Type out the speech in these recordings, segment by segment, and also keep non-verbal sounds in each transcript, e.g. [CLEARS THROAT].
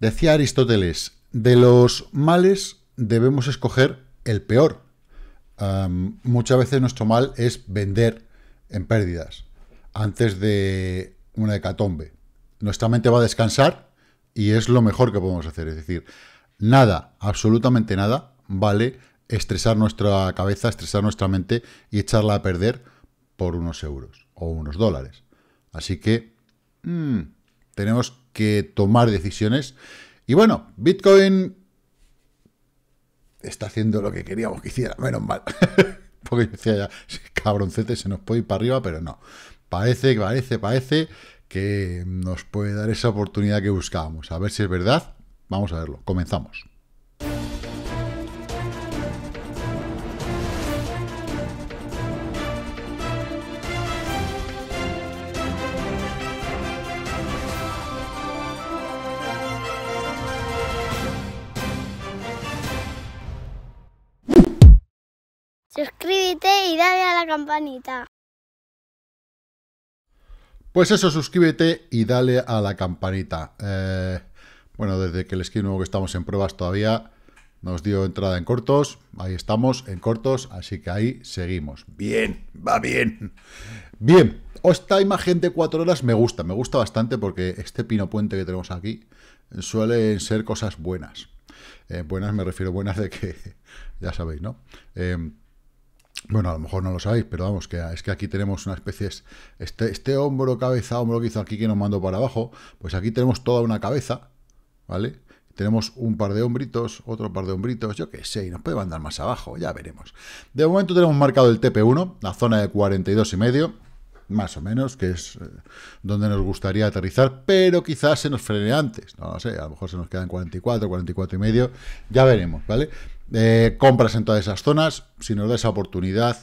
Decía Aristóteles, de los males debemos escoger el peor. muchas veces nuestro mal es vender en pérdidas antes de una hecatombe. Nuestra mente va a descansar y es lo mejor que podemos hacer. Es decir, nada, absolutamente nada, vale estresar nuestra cabeza, estresar nuestra mente y echarla a perder por unos euros o unos dólares. Así que mm, tenemos que tomar decisiones. Y bueno, Bitcoin está haciendo lo que queríamos que hiciera, menos mal. [LAUGHS] Porque yo decía ya, cabroncete, se nos puede ir para arriba, pero no. Parece, parece, parece que nos puede dar esa oportunidad que buscábamos. A ver si es verdad. Vamos a verlo. Comenzamos. Campanita. Pues eso, suscríbete y dale a la campanita. Eh, bueno, desde que el esquí nuevo que estamos en pruebas todavía nos dio entrada en cortos. Ahí estamos, en cortos, así que ahí seguimos. Bien, va bien. Bien, esta imagen de cuatro horas me gusta, me gusta bastante porque este pino puente que tenemos aquí suelen ser cosas buenas. Eh, buenas me refiero buenas de que, [LAUGHS] ya sabéis, ¿no? Eh, bueno, a lo mejor no lo sabéis, pero vamos, que es que aquí tenemos una especie, este, este hombro, cabeza, hombro que hizo aquí que nos mandó para abajo, pues aquí tenemos toda una cabeza, ¿vale? Tenemos un par de hombritos, otro par de hombritos, yo qué sé, y nos puede mandar más abajo, ya veremos. De momento tenemos marcado el TP1, la zona de 42 y medio, más o menos, que es eh, donde nos gustaría aterrizar, pero quizás se nos frene antes, no lo sé, a lo mejor se nos quedan 44, 44 y medio, ya veremos, ¿vale? Eh, compras en todas esas zonas, si nos da esa oportunidad,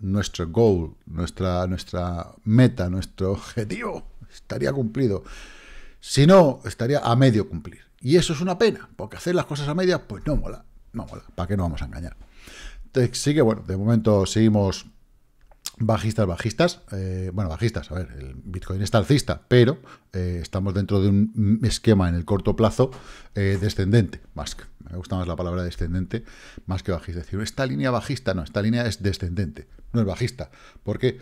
nuestro goal, nuestra, nuestra meta, nuestro objetivo estaría cumplido. Si no, estaría a medio cumplir. Y eso es una pena, porque hacer las cosas a media, pues no mola, no mola, ¿para qué no vamos a engañar? Entonces, sí que bueno, de momento seguimos bajistas, bajistas, eh, bueno, bajistas, a ver, el Bitcoin está alcista, pero eh, estamos dentro de un esquema en el corto plazo eh, descendente, más me gusta más la palabra descendente, más que bajista. Es decir, esta línea bajista, no, esta línea es descendente, no es bajista, porque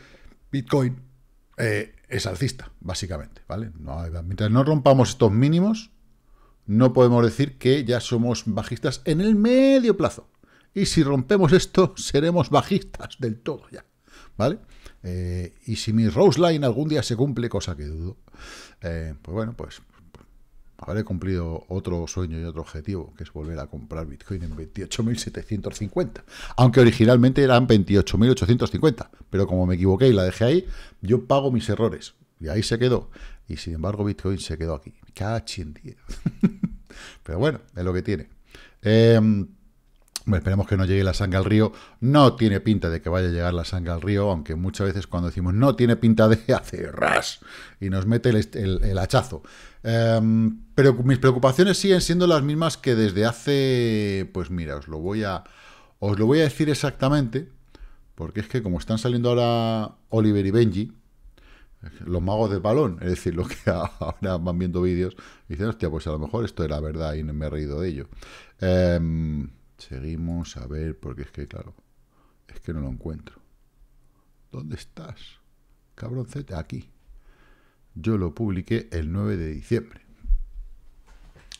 Bitcoin es alcista, básicamente, ¿vale? mientras no rompamos estos mínimos, no podemos decir que ya somos bajistas en el medio plazo. Y si rompemos esto, seremos bajistas del todo ya. ¿Vale? Eh, y si mi Rose Line algún día se cumple, cosa que dudo, eh, pues bueno, pues habré cumplido otro sueño y otro objetivo, que es volver a comprar Bitcoin en 28.750. Aunque originalmente eran 28.850, pero como me equivoqué y la dejé ahí, yo pago mis errores. Y ahí se quedó. Y sin embargo, Bitcoin se quedó aquí. Cachín, [LAUGHS] pero bueno, es lo que tiene. Eh, esperemos que no llegue la sangre al río. No tiene pinta de que vaya a llegar la sangre al río, aunque muchas veces cuando decimos no tiene pinta de [LAUGHS] hacer ras y nos mete el, hachazo. Em, pero mis preocupaciones siguen siendo las mismas que desde hace, pues mira, os lo voy a, os lo voy a decir exactamente, porque es que como están saliendo ahora Oliver y Benji, los magos del balón, es decir, los que [LAUGHS] ahora van viendo vídeos, dicen, hostia, pues a lo mejor esto era verdad y me he reído de ello. Eh, Seguimos a ver, porque es que, claro, es que no lo encuentro. ¿Dónde estás? Cabroncete, aquí. Yo lo publiqué el 9 de diciembre.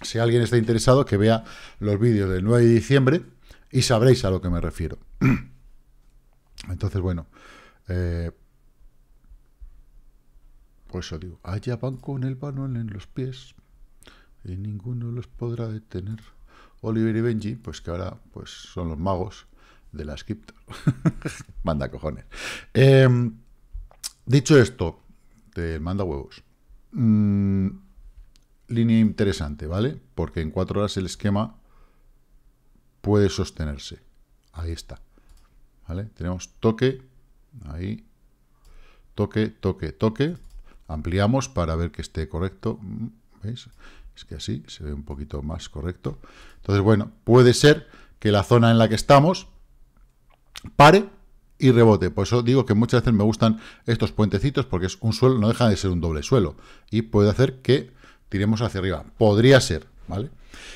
Si alguien está interesado, que vea los vídeos del 9 de diciembre y sabréis a lo que me refiero. [CLEARS THROAT] Entonces, bueno, eh, pues eso digo, allá van con el balón en los pies y ninguno los podrá detener. Oliver y Benji, pues que ahora pues, son los magos de las cripto. [LAUGHS] manda cojones. Em, dicho esto, te manda huevos. Mm, línea interesante, ¿vale? Porque en cuatro horas el esquema puede sostenerse. Ahí está. ¿Vale? Tenemos toque, ahí, toque, toque, toque. Ampliamos para ver que esté correcto. ¿Veis? Es que así se ve un poquito más correcto. Entonces, bueno, puede ser que la zona en la que estamos pare y rebote. Por eso digo que muchas veces me gustan estos puentecitos porque es un suelo, no deja de ser un doble suelo. Y puede hacer que tiremos hacia arriba. Podría ser, ¿vale?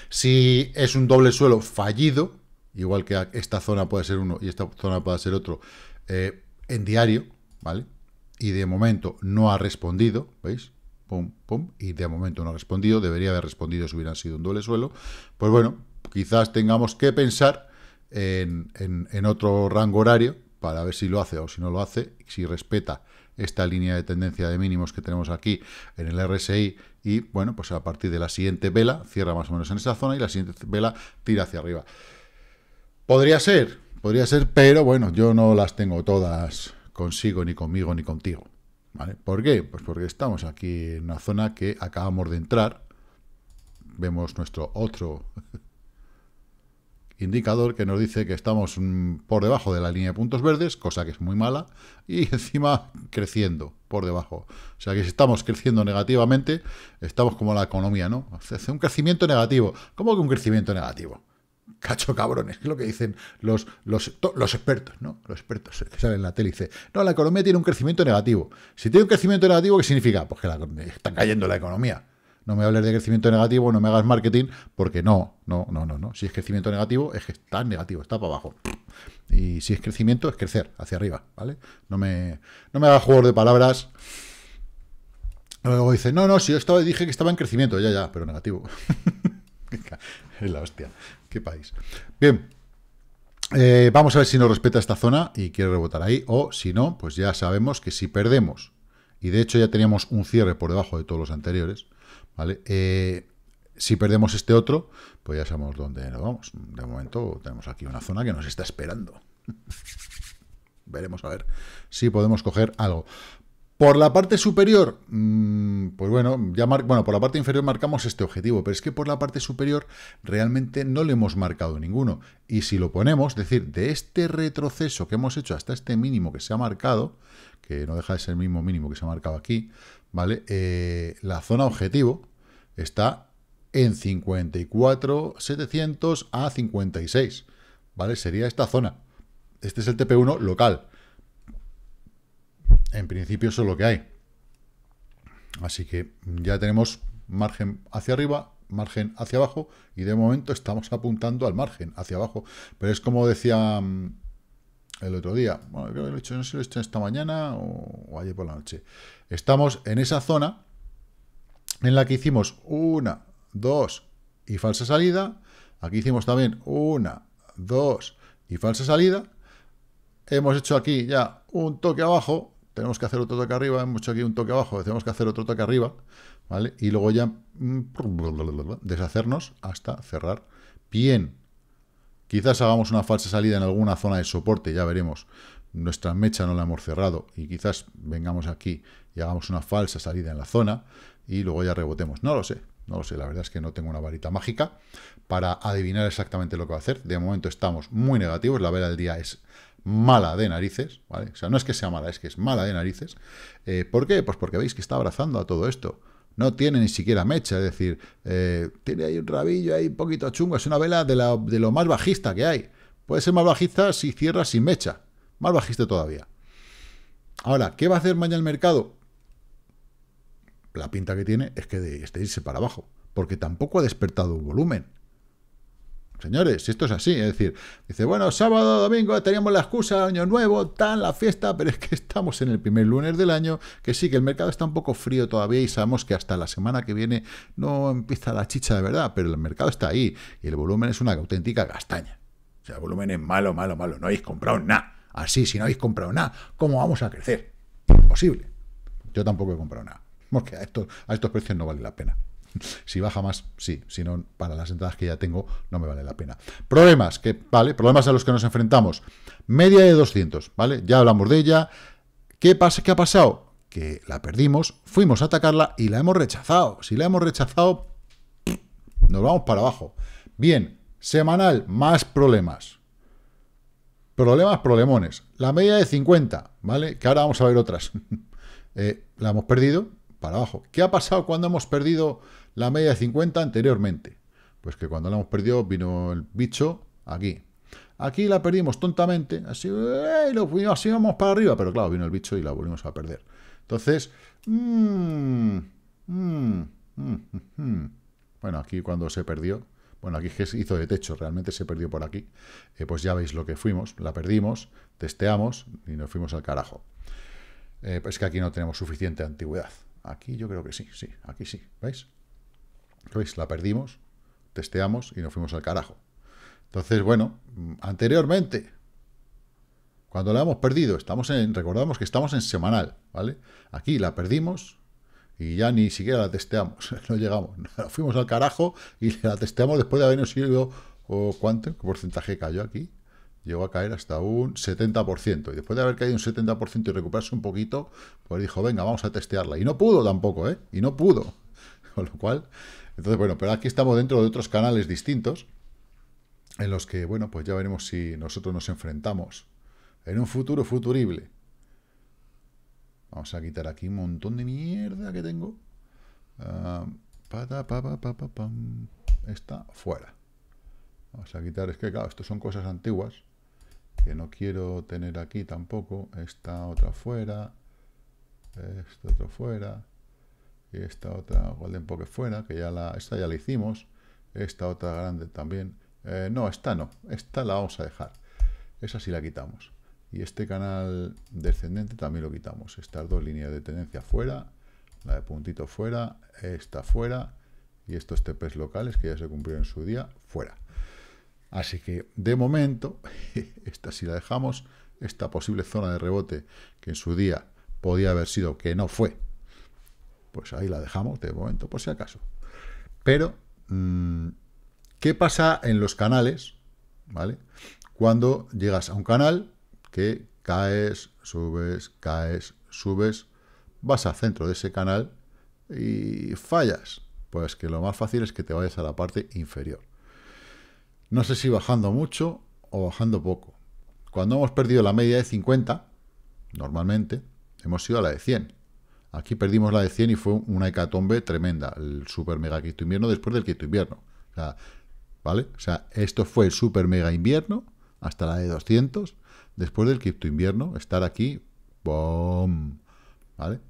Si es un doble suelo fallido, igual que esta zona puede ser uno y esta zona puede ser otro, eh, en diario, ¿vale? Y de momento no ha respondido, ¿veis? Pum, pum, y de momento no ha respondido, debería haber respondido si hubiera sido un doble suelo. Pues bueno, quizás tengamos que pensar en, en otro rango horario para ver si lo hace o si no lo hace, si respeta esta línea de tendencia de mínimos que tenemos aquí en el RSI y bueno, pues a partir de la siguiente vela cierra más o menos en esa zona y la siguiente vela tira hacia arriba. Podría ser, podría ser, pero bueno, yo no las tengo todas consigo, ni conmigo, ni contigo. ¿Por qué? Pues porque estamos aquí en una zona que acabamos de entrar. Vemos nuestro otro [LAUGHS] indicador que nos dice que estamos mm, por debajo de la línea de puntos verdes, cosa que es muy mala, y [LAUGHS] encima creciendo por debajo. O sea que si estamos creciendo negativamente, estamos como la economía, ¿no? Hace un crecimiento negativo. ¿Cómo que un crecimiento negativo? Cacho cabrones, es lo que dicen los, los, los expertos, ¿no? Los expertos que salen en la tele y dicen, no, la economía tiene un crecimiento negativo. Si tiene un crecimiento negativo, ¿qué significa? Pues que la, está cayendo la economía no me hables de crecimiento negativo, no me hagas marketing, porque no, no, no, no, no. Si es crecimiento negativo, es que está negativo, está para abajo. Y si es crecimiento, es crecer hacia arriba, ¿vale? No me, no me hagas juegos de palabras. Luego dice, no, no, si yo estaba, dije que estaba en crecimiento, ya, ya, pero negativo. [LAUGHS] es la hostia. País. Bien. Eh, vamos a ver si nos respeta esta zona y quiere rebotar ahí. O si no, pues ya sabemos que si perdemos, y de hecho ya teníamos un cierre por debajo de todos los anteriores, ¿vale? Eh, si perdemos este otro, pues ya sabemos dónde nos vamos. De momento tenemos aquí una zona que nos está esperando. [LAUGHS] Veremos a ver si podemos coger algo. Por la parte superior, mm, pues bueno, ya bueno, por la parte inferior marcamos este objetivo, pero es que por la parte superior realmente no le hemos marcado ninguno. Y si lo ponemos, es decir, de este retroceso que hemos hecho hasta este mínimo que se ha marcado, que no deja de ser el mismo mínimo que se ha marcado aquí, ¿vale? Eh, la zona objetivo está en 54.700 a 56, ¿vale? Sería esta zona. Este es el TP1 local. En principio eso es lo que hay. Así que ya tenemos margen hacia arriba, margen hacia abajo, y de momento estamos apuntando al margen hacia abajo. Pero es como decía mm, el otro día, bueno, creo que lo he hecho, no sé lo he hecho esta mañana o, ayer por la noche. Estamos en esa zona en la que hicimos una, dos y falsa salida. Aquí hicimos también una, dos y falsa salida. Hemos hecho aquí ya un toque abajo. Tenemos que hacer otro toque arriba. Hemos hecho aquí un toque abajo. Tenemos que hacer otro toque arriba. ¿Vale? Y luego ya mm, deshacernos hasta cerrar bien Quizás hagamos una falsa salida en alguna zona de soporte, ya veremos. Nuestra mecha no la hemos cerrado y quizás vengamos aquí y hagamos una falsa salida en la zona y luego ya rebotemos. No lo sé, no lo sé. La verdad es que no tengo una varita mágica para adivinar exactamente lo que va a hacer. De momento estamos muy negativos. La vela del día es mala de narices, ¿vale? O sea, no es que sea mala, es que es mala de narices. Eh, ¿Por qué? Pues porque veis que está abrazando a todo esto no tiene ni siquiera mecha, es decir, eh, tiene ahí un rabillo ahí un poquito chungo, es una vela de, lo más bajista que hay. Puede ser más bajista si cierra sin mecha, más bajista todavía. Ahora, ¿qué va a hacer mañana el mercado? La pinta que tiene es que de, de irse para abajo, porque tampoco ha despertado un volumen. Señores, si esto es así, es decir, dice, bueno, sábado, domingo, teníamos la excusa, año nuevo, tan la fiesta, pero es que estamos en el primer lunes del año, que sí, que el mercado está un poco frío todavía y sabemos que hasta la semana que viene no empieza la chicha de verdad, pero el mercado está ahí y el volumen es una auténtica castaña. O sea, el volumen es malo, malo, malo, no habéis comprado nada. Así, si no habéis comprado nada, ¿cómo vamos a crecer? Imposible. Yo tampoco he comprado nada, porque a estos, a estos precios no vale la pena. [LAUGHS] Si baja más, sí. Si no, para las entradas que ya tengo, no me vale la pena. Problemas, que, ¿vale? Problemas a los que nos enfrentamos. Media de 200, ¿vale? Ya hablamos de ella. ¿Qué, pasa, ¿Qué ha pasado? Que la perdimos, fuimos a atacarla y la hemos rechazado. Si la hemos rechazado, nos vamos para abajo. Bien, semanal, más problemas. Problemas, problemones. La media de 50, ¿vale? Que ahora vamos a ver otras. [LAUGHS] Eh, la hemos perdido para abajo. ¿Qué ha pasado cuando hemos perdido la media de 50 anteriormente. Pues que cuando la hemos perdido vino el bicho aquí. Aquí la perdimos tontamente, así, ¡eh! lo fuimos, así vamos para arriba, pero claro, vino el bicho y la volvimos a perder. Entonces, mmm, mmm, Mm, mm, mm. Bueno, aquí cuando se perdió, bueno, aquí se hizo de techo, realmente se perdió por aquí, eh, pues ya veis lo que fuimos, la perdimos, testeamos y nos fuimos al carajo. Eh, pues que aquí no tenemos suficiente antigüedad. Aquí yo creo que sí, sí, aquí sí, ¿veis? ¿Veis? La perdimos, testeamos y nos fuimos al carajo. Entonces, bueno, anteriormente, cuando la hemos perdido, estamos en, recordamos que estamos en semanal, ¿vale? Aquí la perdimos y ya ni siquiera la testeamos, [LAUGHS] no llegamos. [LAUGHS] Fuimos al carajo y la testeamos después de habernos ido, ¿cuánto? ¿Qué porcentaje cayó aquí? Llegó a caer hasta un 70%. Y después de haber caído un 70% y recuperarse un poquito, pues dijo, venga, vamos a testearla. Y no pudo tampoco, ¿eh? Y no pudo. Con lo cual, entonces, bueno, pero aquí estamos dentro de otros canales distintos, en los que, bueno, pues ya veremos si nosotros nos enfrentamos en un futuro futurible. Vamos a quitar aquí un montón de mierda que tengo. Uh, Está fuera. Vamos a quitar, es que claro, esto son cosas antiguas que no quiero tener aquí tampoco. Esta otra fuera. Esta otra fuera. Esta otra Golden Poke fuera, que ya la, esta ya la hicimos. Esta otra grande también. Eh, no, esta no. Esta la vamos a dejar. Esa sí la quitamos. Y este canal descendente también lo quitamos. Estas dos líneas de tendencia fuera, la de puntito fuera, esta fuera, y estos TPs locales que ya se cumplieron en su día, fuera. Así que, de momento, [LAUGHS] esta si la dejamos, esta posible zona de rebote que en su día podía haber sido que no fue, pues ahí la dejamos de momento, por si acaso. Pero, mm, ¿qué pasa en los canales? ¿Vale? Cuando llegas a un canal que caes, subes, caes, subes, vas al centro de ese canal y fallas. Pues que lo más fácil es que te vayas a la parte inferior. No sé si bajando mucho o bajando poco. Cuando hemos perdido la media de 50, normalmente, hemos ido a la de 100. Aquí perdimos la de 100 y fue una hecatombe tremenda, el super mega quito invierno después del quito invierno. ¿vale? O sea, esto fue el super mega invierno hasta la de 200 después del cripto invierno, estar aquí, ¡bom! ¿Vale?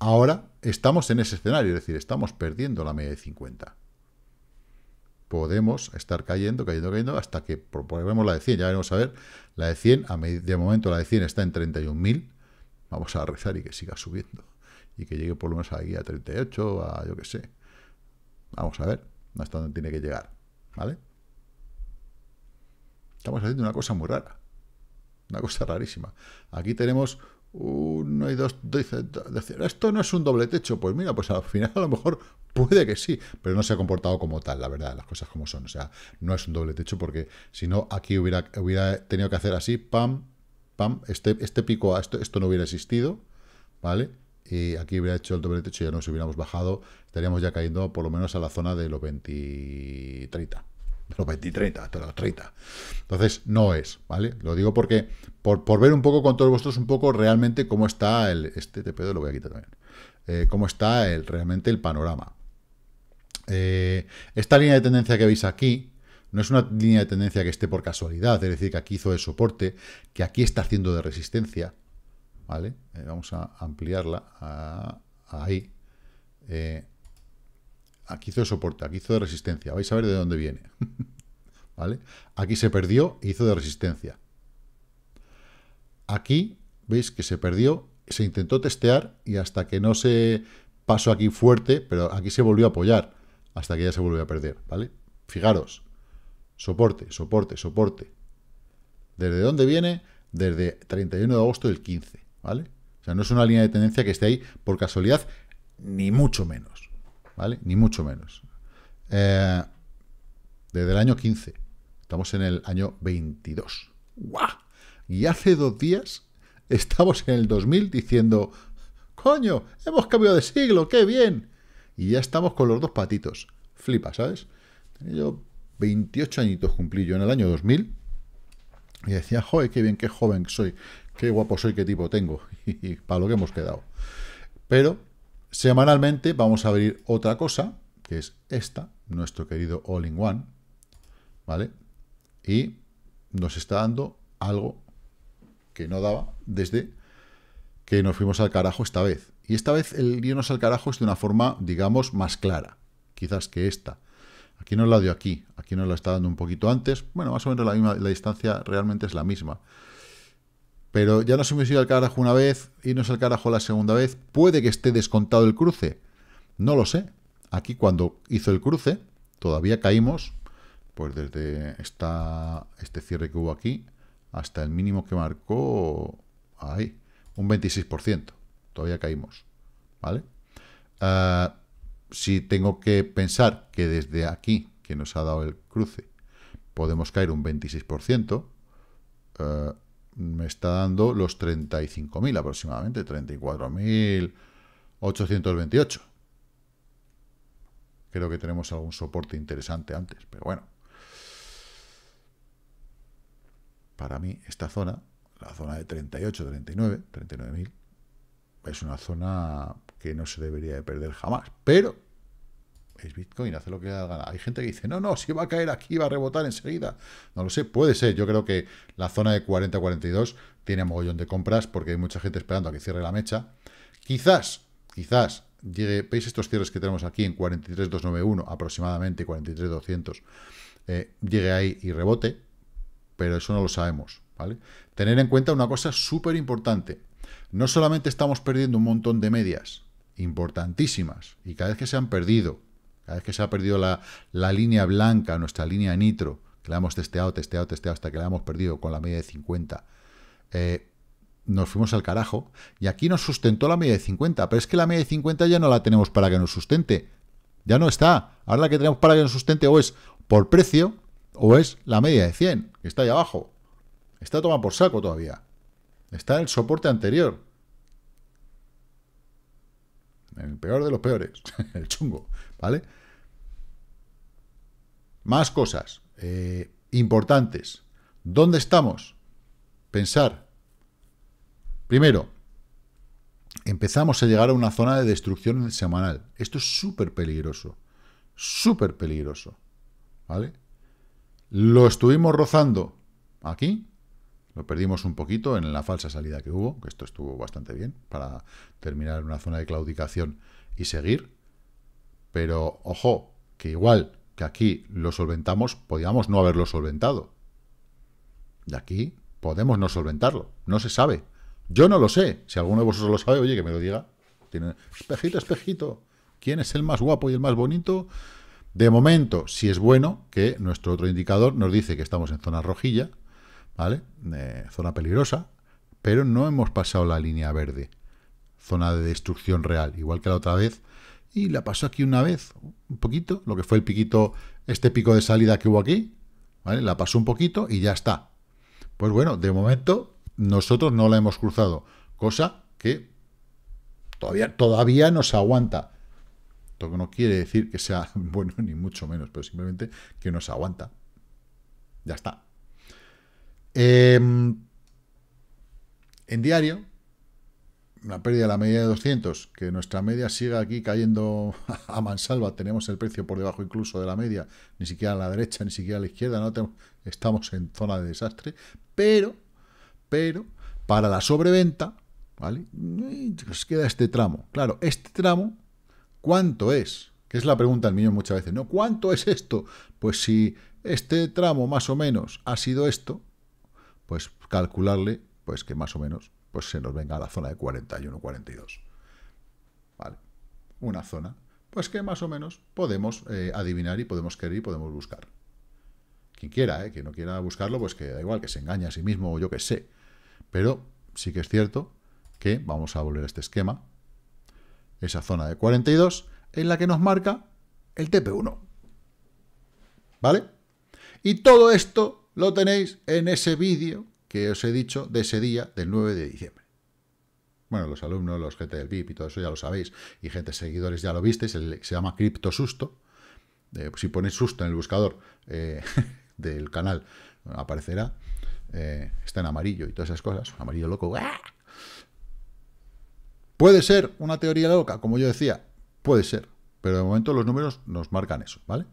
Ahora estamos en ese escenario, es decir, estamos perdiendo la media de 50. Podemos estar cayendo, cayendo, cayendo, hasta que probemos la de 100. Ya veremos a ver, la de 100, a de momento la de 100 está en 31.000. Vamos a rezar y que siga subiendo. Y que llegue por lo menos aquí a 38, a yo qué sé. Vamos a ver hasta dónde tiene que llegar. ¿Vale? Estamos haciendo una cosa muy rara. Una cosa rarísima. Aquí tenemos uno y dos, dice, esto no es un doble techo. Pues mira, pues al final a lo mejor puede que sí, pero no se ha comportado como tal, la verdad, las cosas como son. O sea, no es un doble techo porque si no, aquí hubiera, hubiera tenido que hacer así, pam, pam, este, este pico, esto, esto no hubiera existido, ¿vale? Y aquí hubiera hecho el doble techo y ya nos hubiéramos bajado, estaríamos ya cayendo por lo menos a la zona de los 20, 30 de los 20 y 30, de los 30. Entonces, no es, ¿vale? Lo digo porque, por, por, ver un poco con todos vosotros, un poco realmente cómo está el, este TPD lo voy a quitar también, eh, cómo está el, realmente el panorama. Eh, esta línea de tendencia que veis aquí, no es una línea de tendencia que esté por casualidad, es decir, que aquí hizo de soporte, que aquí está haciendo de resistencia, ¿vale? Eh, vamos a ampliarla ahí. Aquí hizo de soporte, aquí hizo de resistencia. Vais a ver de dónde viene. [LAUGHS] ¿Vale? Aquí se perdió hizo de resistencia. Aquí, veis que se perdió, se intentó testear y hasta que no se pasó aquí fuerte, pero aquí se volvió a apoyar, hasta que ya se volvió a perder, ¿vale? Fijaros, soporte, soporte, soporte. ¿Desde dónde viene? Desde 31 de agosto del 15, ¿vale? O sea, no es una línea de tendencia que esté ahí por casualidad, ni mucho menos. ¿vale? Ni mucho menos. Eh, desde el año 15. Estamos en el año 22. ¡Guau! Y hace dos días estamos en el 2000 diciendo, coño, hemos cambiado de siglo, qué bien. Y ya estamos con los dos patitos. Flipa, ¿sabes? Yo 28 añitos cumplí yo en el año 2000 y decía, joder, qué bien, qué joven soy, qué guapo soy, qué tipo tengo. [LAUGHS] Y, para lo que hemos quedado. Pero Semanalmente vamos a abrir otra cosa, que es esta, nuestro querido All-in-One, ¿vale? Y nos está dando algo que no daba desde que nos fuimos al carajo esta vez. Y esta vez el irnos al carajo es de una forma, digamos, más clara, quizás que esta. Aquí nos la dio aquí, aquí nos la está dando un poquito antes. Bueno, más o menos la, misma, la distancia realmente es la misma. Pero ya nos hemos ido al carajo una vez, irnos al carajo la segunda vez. Puede que esté descontado el cruce. No lo sé. Aquí cuando hizo el cruce, todavía caímos, pues desde esta, este cierre que hubo aquí hasta el mínimo que marcó ahí, un 26%. Todavía caímos. ¿Vale? Ah, si tengo que pensar que desde aquí, que nos ha dado el cruce, podemos caer un 26%, eh, me está dando los 35.000 aproximadamente, 34.828. Creo que tenemos algún soporte interesante antes, pero bueno. Para mí, esta zona, la zona de 38, 39, 39.000, es una zona que no se debería de perder jamás. Pero es Bitcoin, hace lo que haga. Hay gente que dice, no, no, si va a caer aquí, va a rebotar enseguida. No lo sé, puede ser. Yo creo que la zona de 40-42 tiene mogollón de compras porque hay mucha gente esperando a que cierre la mecha. Quizás, quizás llegue, veis estos cierres que tenemos aquí en 43.291 aproximadamente, 43.200, eh, llegue ahí y rebote, pero eso no lo sabemos, ¿vale? Tener en cuenta una cosa súper importante. No solamente estamos perdiendo un montón de medias importantísimas, y cada vez que se han perdido, cada vez que se ha perdido la, línea blanca, nuestra línea nitro, que la hemos testeado, testeado, testeado, hasta que la hemos perdido con la media de 50, eh, nos fuimos al carajo, y aquí nos sustentó la media de 50, pero es que la media de 50 ya no la tenemos para que nos sustente, ya no está, ahora la que tenemos para que nos sustente o es por precio, o es la media de 100, que está ahí abajo, está tomada por saco todavía, está en el soporte anterior, el peor de los peores, [LAUGHS] el chungo, ¿vale? Más cosas eh, importantes. ¿Dónde estamos? Pensar. Primero, empezamos a llegar a una zona de destrucción semanal. Esto es súper peligroso. Súper peligroso. ¿Vale? Lo estuvimos rozando aquí, lo perdimos un poquito en la falsa salida que hubo, que esto estuvo bastante bien para terminar en una zona de claudicación y seguir. Pero, ojo, que igual que aquí lo solventamos, podíamos no haberlo solventado. Y aquí podemos no solventarlo. No se sabe. Yo no lo sé. Si alguno de vosotros lo sabe, oye, que me lo diga. Tiene... Espejito, espejito. ¿Quién es el más guapo y el más bonito? De momento, si es bueno, que nuestro otro indicador nos dice que estamos en zona rojilla, ¿vale? Eh, zona peligrosa, pero no hemos pasado la línea verde, zona de destrucción real, igual que la otra vez, y la pasó aquí una vez, un poquito, lo que fue el piquito, este pico de salida que hubo aquí. La pasó un poquito y ya está. Pues bueno, de momento nosotros no la hemos cruzado, cosa que todavía, todavía nos aguanta. Esto no quiere decir que sea [LAUGHS] bueno, ni mucho menos, pero simplemente que nos aguanta. Ya está. Em, en diario, la pérdida de la media de 200, que nuestra media siga aquí cayendo [LAUGHS] a mansalva, tenemos el precio por debajo incluso de la media, ni siquiera a la derecha, ni siquiera a la izquierda, no estamos en zona de desastre, pero, pero, para la sobreventa, ¿vale? Nos queda este tramo. Claro, este tramo, ¿cuánto es? Que es la pregunta del millón muchas veces, ¿no? ¿Cuánto es esto? Pues si este tramo más o menos ha sido esto, pues calcularle pues que más o menos pues se nos venga a la zona de 41, 42. ¿Vale? Una zona, pues que más o menos podemos eh, adivinar y podemos querer y podemos buscar. Quien quiera, ¿eh? quien no quiera buscarlo, pues que da igual, que se engañe a sí mismo o yo que sé. Pero sí que es cierto que vamos a volver a este esquema, esa zona de 42, en la que nos marca el TP1. ¿Vale? Y todo esto lo tenéis en ese vídeo que os he dicho de ese día del 9 de diciembre. Bueno, los alumnos, los gente del VIP y todo eso ya lo sabéis, y gente seguidores ya lo visteis, se llama Cripto Susto. Eh, si ponéis susto en el buscador eh, [LAUGHS] del canal, aparecerá. Eh, está en amarillo y todas esas cosas, amarillo loco. ¿Puede ser una teoría loca? Como yo decía, puede ser, pero de momento los números nos marcan eso, ¿vale?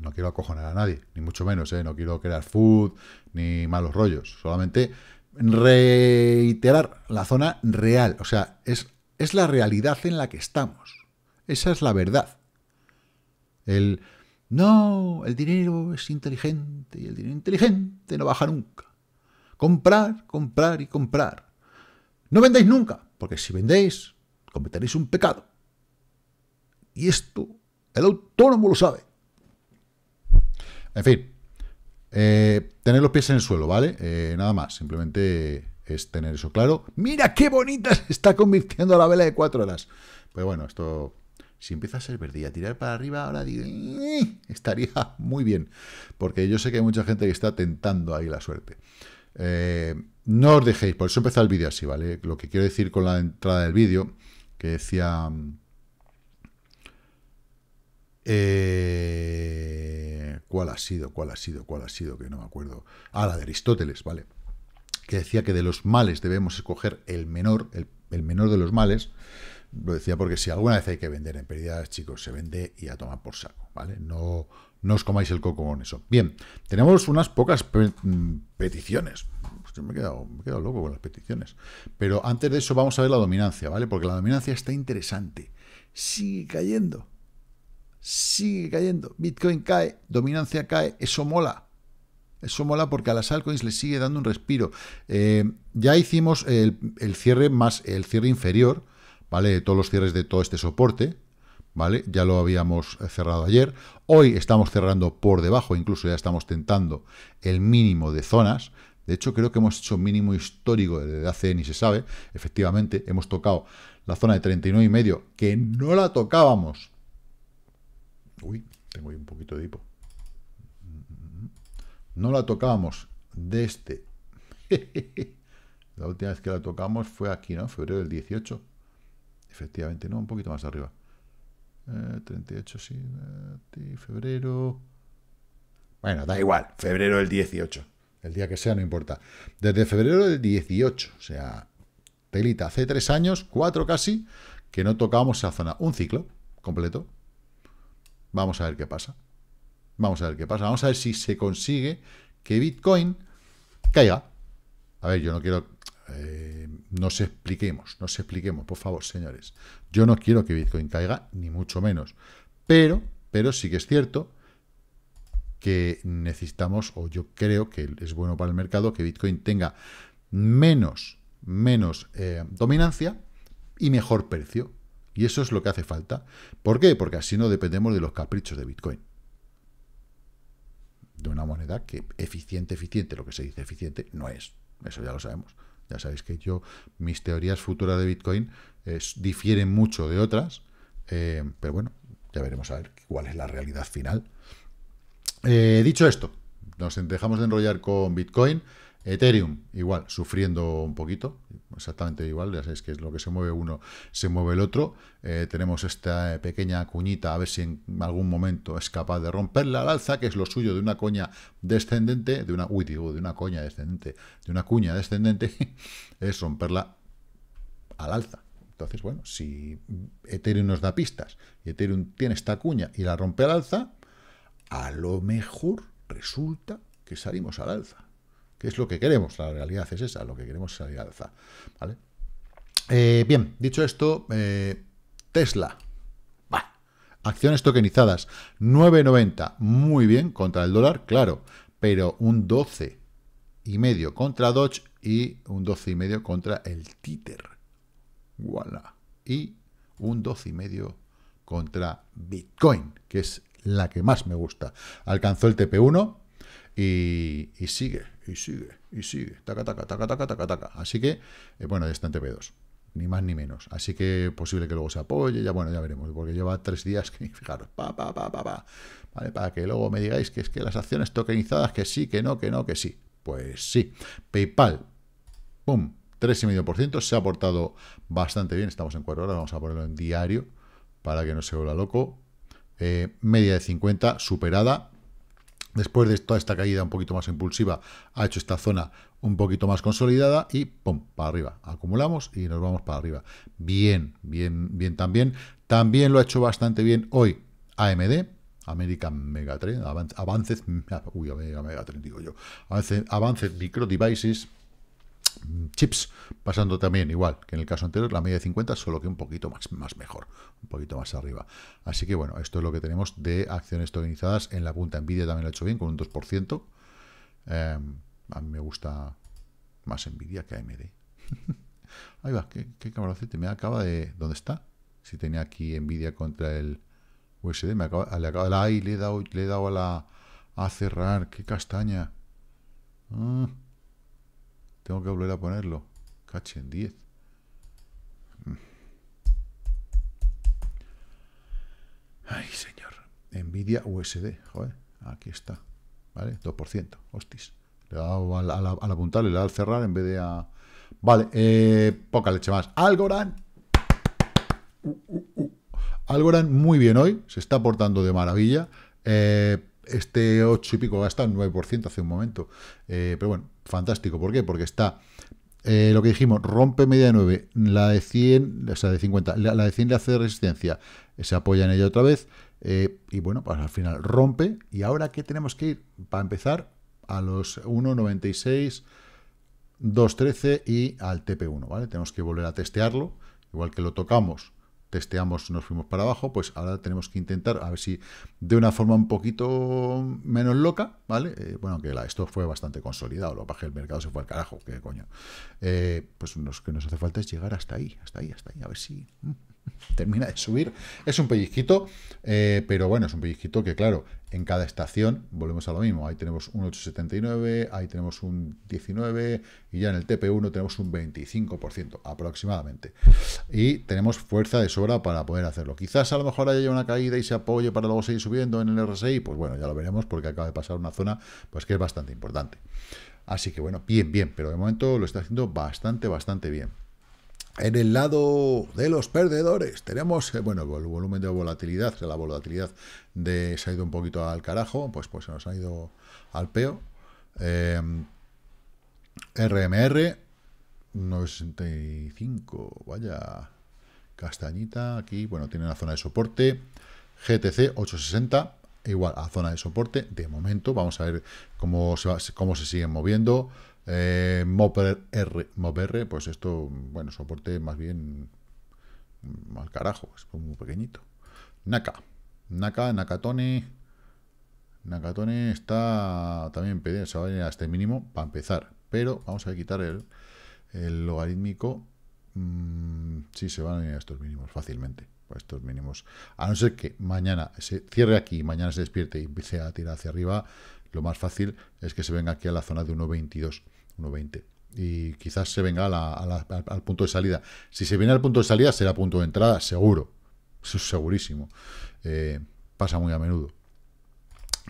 No quiero acojonar a nadie, ni mucho menos, ¿eh? no quiero crear food ni malos rollos. Solamente reiterar la zona real. O sea, es es la realidad en la que estamos. Esa es la verdad. El no, el dinero es inteligente y el dinero inteligente no baja nunca. Comprar, comprar y comprar. No vendéis nunca, porque si vendéis, cometeréis un pecado. Y esto el autónomo lo sabe. En fin, eh, tener los pies en el suelo, ¿vale? Eh, nada más, simplemente es tener eso claro. Mira qué bonita se está convirtiendo la vela de cuatro horas. Pero bueno, esto, si empieza a ser verde y a tirar para arriba, ahora digo, [LAUGHS] eh", estaría muy bien. Porque yo sé que hay mucha gente que está tentando ahí la suerte. no os dejéis, por eso empezó el vídeo así, ¿vale? Lo que quiero decir con la entrada del vídeo, que decía... ¿Cuál ha sido? ¿Cuál ha sido? ¿Cuál ha sido? Que no me acuerdo. Ah, la de Aristóteles, ¿vale? Que decía que de los males debemos escoger el menor, el, menor de los males. Lo decía porque si alguna vez hay que vender en pérdidas, chicos, se vende y a tomar por saco, ¿vale? No, no os comáis el coco con eso. Bien, tenemos unas pocas mm, peticiones. me he quedado loco con las peticiones. Pero antes de eso vamos a ver la dominancia, ¿vale? Porque la dominancia está interesante. Sigue cayendo sigue cayendo. Bitcoin cae, dominancia cae, eso mola. Eso mola porque a las altcoins le sigue dando un respiro. Eh, ya hicimos el, cierre más, el cierre inferior, ¿vale? Todos los cierres de todo este soporte, ¿vale? Ya lo habíamos cerrado ayer. Hoy estamos cerrando por debajo, incluso ya estamos tentando el mínimo de zonas. De hecho, creo que hemos hecho mínimo histórico desde hace ni se sabe. Efectivamente, hemos tocado la zona de 39,5, que no la tocábamos Uy, tengo ahí un poquito de hipo. No la tocábamos desde... [LAUGHS] la última vez que la tocamos fue aquí, ¿no? Febrero del 18. Efectivamente, ¿no? Un poquito más arriba. 38, eh, sí. Febrero... Bueno, da igual. Febrero del 18. El día que sea, no importa. Desde febrero del 18. O sea, telita. Hace tres años, cuatro casi, que no tocábamos esa zona. Un ciclo completo. Vamos a ver qué pasa. Vamos a ver qué pasa. Vamos a ver si se consigue que Bitcoin caiga. A ver, yo no quiero... Eh, no se expliquemos, no se expliquemos, por favor, señores. Yo no quiero que Bitcoin caiga, ni mucho menos. Pero, pero sí que es cierto que necesitamos, o yo creo que es bueno para el mercado, que Bitcoin tenga menos, menos eh, dominancia y mejor precio. Y eso es lo que hace falta. ¿Por qué? Porque así no dependemos de los caprichos de Bitcoin. De una moneda que eficiente, eficiente, lo que se dice eficiente, no es. Eso ya lo sabemos. Ya sabéis que yo, mis teorías futuras de Bitcoin difieren mucho de otras. Eh, pero bueno, ya veremos a ver cuál es la realidad final. Eh, dicho esto, nos dejamos de enrollar con Bitcoin. Ethereum, igual, sufriendo un poquito, exactamente igual, ya sabéis que es lo que se mueve uno, se mueve el otro. Eh, tenemos esta pequeña cuñita, a ver si en algún momento es capaz de romperla al alza, que es lo suyo de una coña descendente, de una, uy, digo, de una coña descendente, de una cuña descendente, [LAUGHS] es romperla al alza. Entonces, bueno, si Ethereum nos da pistas y Ethereum tiene esta cuña y la rompe al alza, a lo mejor resulta que salimos al alza que es lo que queremos, la realidad es esa, lo que queremos es salir alza. ¿vale? Eh, bien, dicho esto, eh, Tesla. Acciones tokenizadas, 9,90, muy bien, contra el dólar, claro, pero un 12 y medio contra Dodge y un 12 y medio contra el Títer. Voilà. Y un 12 y medio contra Bitcoin, que es la que más me gusta. Alcanzó el TP1 y sigue, y sigue, y sigue, taca, taca, taca, taca, taca, taca. Así que, eh, bueno, ya está en TP2, ni más ni menos. Así que posible que luego se apoye, ya bueno, ya veremos, porque lleva tres días que, [LAUGHS] fijaros, pa, pa, pa, pa, pa, ¿vale? Para que luego me digáis que es que las acciones tokenizadas, que sí, que no, que no, que sí. Pues sí. PayPal, pum, 3,5%, se ha portado bastante bien, estamos en 4 horas, vamos a ponerlo en diario para que no se vuelva loco. Eh, media de 50 superada, Después de toda esta caída un poquito más impulsiva, ha hecho esta zona un poquito más consolidada y ¡pum! para arriba. Acumulamos y nos vamos para arriba. Bien, bien, bien también. También lo ha hecho bastante bien hoy AMD, American Megatrend, Avances, [LAUGHS] uy, Mega Megatrend digo yo, Avances Micro Devices, chips, pasando también igual que en el caso anterior, la media de 50, solo que un poquito más, más mejor, un poquito más arriba. Así que bueno, esto es lo que tenemos de acciones tokenizadas en la punta. Nvidia también lo ha hecho bien, con un 2%. Em, a mí me gusta más Nvidia que AMD. [LAUGHS] Ahí va, qué, qué Me acaba de... ¿Dónde está? Si tenía aquí Nvidia contra el USD, me acaba, le acaba, ahí le he dado, le he dado a la a cerrar, qué castaña. Ah. Tengo que volver a ponerlo. Cache en 10. Mm. Ay, señor. Nvidia USD. Joder, aquí está. ¿Vale? 2%. Hostis. Le he dado al, al, apuntar, le he dado al cerrar en vez de a... Vale, eh, poca leche más. Algorand. Uh, uh, uh. Algorand muy bien hoy. Se está portando de maravilla. Eh, este 8 y pico gasta el 9% hace un momento. Eh, pero bueno, fantástico. ¿Por qué? Porque está eh, lo que dijimos, rompe media de 9, la de 100, o sea, de 50, la, de 100 le hace resistencia, se apoya en ella otra vez, eh, y bueno, pues al final rompe, y ahora ¿qué tenemos que ir? Para empezar, a los 1.96, 2.13 y al TP1, ¿vale? Tenemos que volver a testearlo, igual que lo tocamos testeamos, nos fuimos para abajo, pues ahora tenemos que intentar, a ver si de una forma un poquito menos loca, ¿vale? Eh, bueno, que la, esto fue bastante consolidado, lo que el mercado se fue al carajo, qué coño. Eh, pues lo que nos hace falta es llegar hasta ahí, hasta ahí, hasta ahí, a ver si... Termina de subir. Es un pellizquito, eh, pero bueno, es un pellizquito que, claro, en cada estación volvemos a lo mismo. Ahí tenemos un 8,79, ahí tenemos un 19 y ya en el TP1 tenemos un 25% aproximadamente. Y tenemos fuerza de sobra para poder hacerlo. Quizás a lo mejor haya una caída y se apoye para luego seguir subiendo en el RSI, pues bueno, ya lo veremos porque acaba de pasar una zona pues que es bastante importante. Así que bueno, bien, bien, pero de momento lo está haciendo bastante, bastante bien. En el lado de los perdedores tenemos, eh, bueno, el volumen de volatilidad, la volatilidad de, se ha ido un poquito al carajo, pues, pues se nos ha ido al peo. RMR, 965, vaya castañita aquí, bueno, tiene una zona de soporte. GTC 860, igual a zona de soporte, de momento, vamos a ver cómo se, cómo se siguen moviendo. Eh, R, pues esto, bueno, soporte más bien mal carajo, es muy pequeñito. Naka, Naka, Nakatone, Nakatone está también pedido, se va a venir a este mínimo para empezar, pero vamos a quitar el, logarítmico. Mm, sí, se van a venir a estos mínimos fácilmente. estos mínimos, a no ser que mañana se cierre aquí, mañana se despierte y empiece a tirar hacia arriba, lo más fácil es que se venga aquí a la zona de 1.22. 1.20. Y quizás se venga al punto de salida. Si se viene al punto de salida, será punto de entrada, seguro. Eso es segurísimo. Eh, pasa muy a menudo.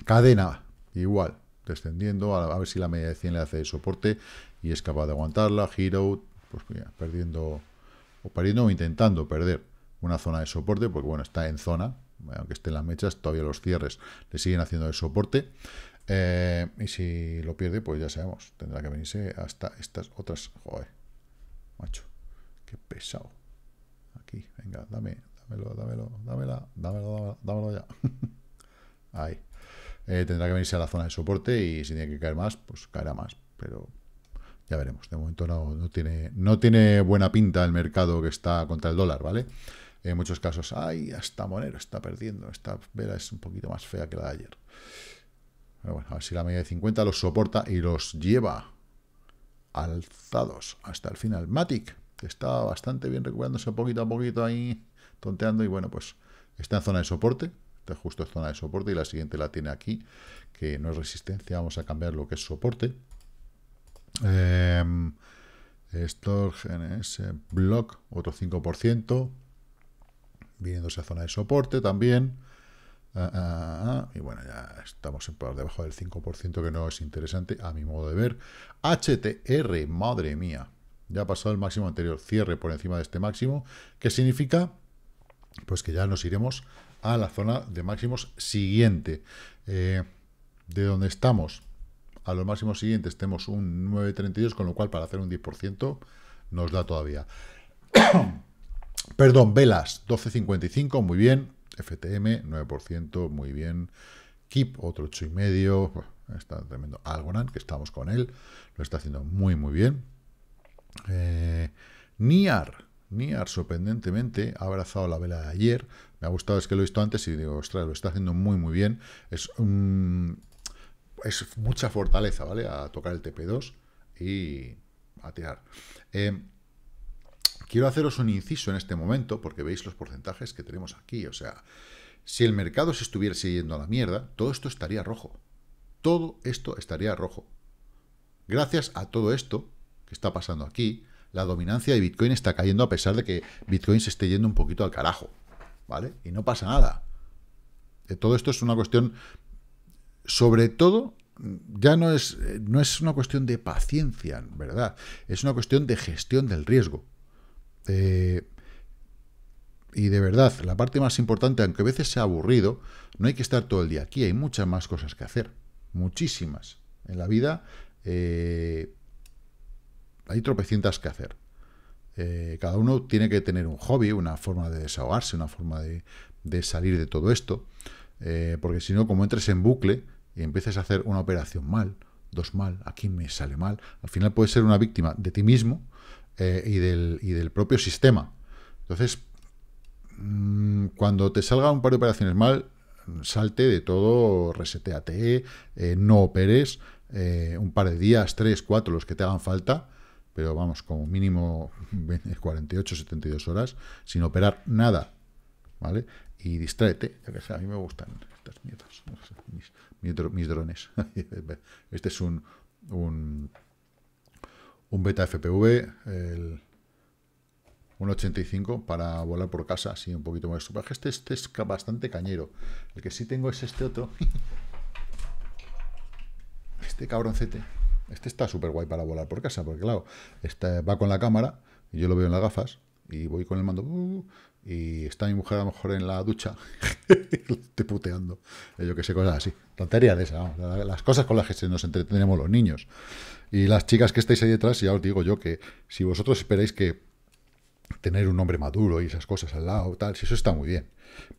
Cadena, igual, descendiendo, a, ver si la media de 100 le hace soporte y es capaz de aguantarla. Hero, pues perdiendo, o perdiendo o intentando perder una zona de soporte, porque bueno, está en zona, aunque esté en las mechas, todavía los cierres le siguen haciendo el soporte. Eh, y si lo pierde, pues ya sabemos, tendrá que venirse hasta estas otras. Joder, macho, qué pesado. Aquí, venga, dame, dámelo, dámelo, dámela, dámelo, dámelo, ya. [LAUGHS] Ahí. Eh, tendrá que venirse a la zona de soporte y si tiene que caer más, pues caerá más. Pero ya veremos. De momento no, no, tiene, no tiene buena pinta el mercado que está contra el dólar, ¿vale? En muchos casos, ay, hasta Monero está perdiendo. Esta vela es un poquito más fea que la de ayer a ver si la media de 50 los soporta y los lleva alzados hasta el final. Matic, que está bastante bien recuperándose poquito a poquito ahí, tonteando, y bueno, pues está en zona de soporte, está justo en zona de soporte, y la siguiente la tiene aquí, que no es resistencia, vamos a cambiar lo que es soporte. Eh, Store GNS Block, otro 5%, viniéndose a zona de soporte también. Ah, ah, ah, y bueno, ya estamos por debajo del 5%, que no es interesante a mi modo de ver. HTR, madre mía, ya ha pasado el máximo anterior, cierre por encima de este máximo, ¿qué significa? Pues que ya nos iremos a la zona de máximos siguiente. Eh, de donde estamos a los máximos siguientes tenemos un 9.32, con lo cual para hacer un 10% nos da todavía. [COUGHS] Perdón, velas 12.55, muy bien. FTM, 9%, muy bien. Keep, otro 8,5%, está tremendo. Algorand, que estamos con él, lo está haciendo muy, muy bien. Eh, Niar, Niar sorprendentemente ha abrazado la vela de ayer. Me ha gustado, es que lo he visto antes y digo, ostras, lo está haciendo muy, muy bien. Es, es mucha fortaleza, ¿vale? A tocar el TP2 y a tirar. Eh, quiero haceros un inciso en este momento, porque veis los porcentajes que tenemos aquí. O sea, si el mercado se estuviera yendo a la mierda, todo esto estaría rojo. Todo esto estaría rojo. Gracias a todo esto que está pasando aquí, la dominancia de Bitcoin está cayendo a pesar de que Bitcoin se esté yendo un poquito al carajo. ¿Vale? Y no pasa nada. Eh, todo esto es una cuestión, sobre todo, ya no es, no es una cuestión de paciencia, ¿verdad? Es una cuestión de gestión del riesgo. Eh, y de verdad, la parte más importante, aunque a veces sea aburrido, no hay que estar todo el día aquí, hay muchas más cosas que hacer. Muchísimas. En la vida eh, hay tropecientas que hacer. Eh, cada uno tiene que tener un hobby, una forma de desahogarse, una forma de, salir de todo esto, eh, porque si no, como entres en bucle y empieces a hacer una operación mal, dos mal, aquí me sale mal, al final puedes ser una víctima de ti mismo eh, y, del, y, del, propio sistema. Entonces, mm, cuando te salga un par de operaciones mal, salte de todo, reseteate, no operes, un par de días, tres, cuatro, los que te hagan falta, pero vamos, como mínimo [LAUGHS] 48, 72 horas, sin operar nada, ¿vale? Y distráete, ya que sé, a mí me gustan estas mierdas, mis, drones. [LAUGHS] este es un, un, un beta FPV, el 1.85 para volar por casa, así un poquito más. Este, este es bastante cañero. El que sí tengo es este otro. [LAUGHS] este cabroncete este está súper guay para volar por casa, porque claro, está, va con la cámara, y yo lo veo en las gafas, y voy con el mando, uh, y está mi mujer a lo mejor en la ducha, [LAUGHS] te puteando, yo que sé, cosas así. Tontería de esa, las cosas con las que nos entretenemos los niños. Y las chicas que estáis ahí detrás, ya os digo yo que si vosotros esperáis que tener un hombre maduro y esas cosas al lado, tal, si eso está muy bien.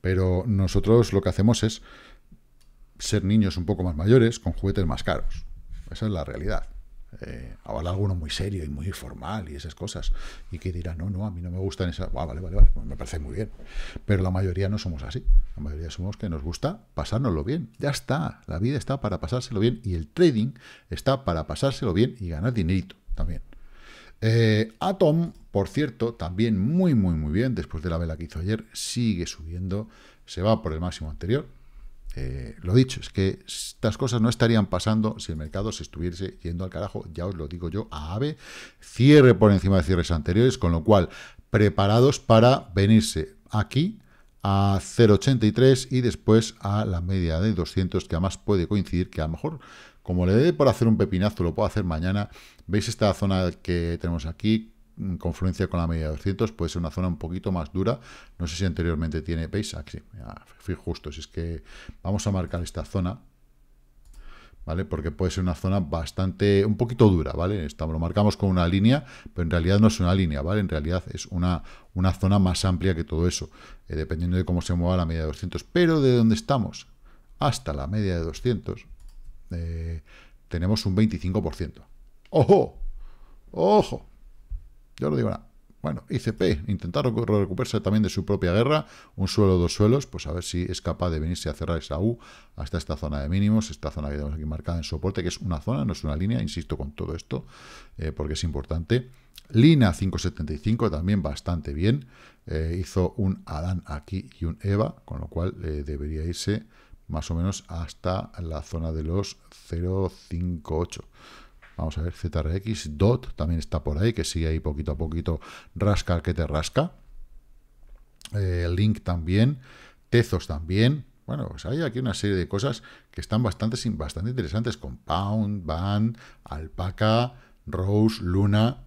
Pero nosotros lo que hacemos es ser niños un poco más mayores con juguetes más caros. Esa es la realidad. Eh, habrá alguno muy serio y muy formal y esas cosas. Y que dirá, no, no, a mí no me gustan esas. Ah, vale, vale, vale, pues me parece muy bien. Pero la mayoría no somos así. La mayoría somos que nos gusta pasárnoslo bien. Ya está. La vida está para pasárselo bien y el trading está para pasárselo bien y ganar dinerito también. Eh, Atom, por cierto, también muy, muy, muy bien. Después de la vela que hizo ayer, sigue subiendo. Se va por el máximo anterior eh, lo dicho, es que estas cosas no estarían pasando si el mercado se estuviese yendo al carajo, ya os lo digo yo, a AVE, cierre por encima de cierres anteriores, con lo cual, preparados para venirse aquí a 0,83 y después a la media de 200, que además puede coincidir que a lo mejor, como le dé por hacer un pepinazo, lo puedo hacer mañana. ¿Veis esta zona que tenemos aquí? Confluencia con la media de 200, puede ser una zona un poquito más dura. No sé si anteriormente tiene. Aquí, fui justo, si es que vamos a marcar esta zona, ¿vale? Porque puede ser una zona bastante, un poquito dura, ¿vale? Estamos, lo marcamos con una línea, pero en realidad no es una línea, ¿vale? En realidad es una, una zona más amplia que todo eso, eh, dependiendo de cómo se mueva la media de 200. Pero de dónde estamos hasta la media de 200, eh, tenemos un 25%. ¡Ojo! ¡Ojo! Yo lo digo. Bueno, ICP, intentar recuperarse también de su propia guerra, un suelo, dos suelos, pues a ver si es capaz de venirse a cerrar esa U hasta esta zona de mínimos, esta zona que tenemos aquí marcada en soporte, que es una zona, no es una línea, insisto con todo esto, eh, porque es importante. Lina 575 también bastante bien, eh, hizo un Adán aquí y un Eva, con lo cual eh, debería irse más o menos hasta la zona de los 058. Vamos a ver, ZRX, DOT también está por ahí, que sigue ahí poquito a poquito, rasca que te rasca. Eh, Link también, Tezos también. Bueno, pues hay aquí una serie de cosas que están bastante, bastante interesantes. Compound, Band, Alpaca, Rose, Luna.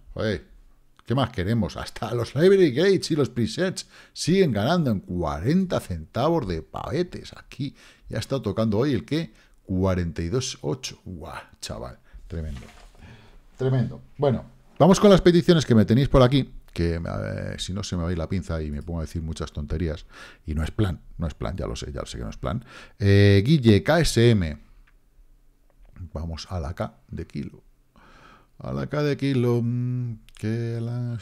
¿qué más queremos? Hasta los Library Gates y los presets siguen ganando en 40 centavos de pavetes. Aquí ya está tocando hoy el que 42.8. Guau, chaval, tremendo. Tremendo. Bueno, vamos con las peticiones que me tenéis por aquí, que si no se me va a ir la pinza y me pongo a decir muchas tonterías. Y no es plan, no es plan, ya lo sé, ya lo sé que no es plan. Eh, Guille, KSM. Vamos a la K de kilo. A la cada kilo, mm, que la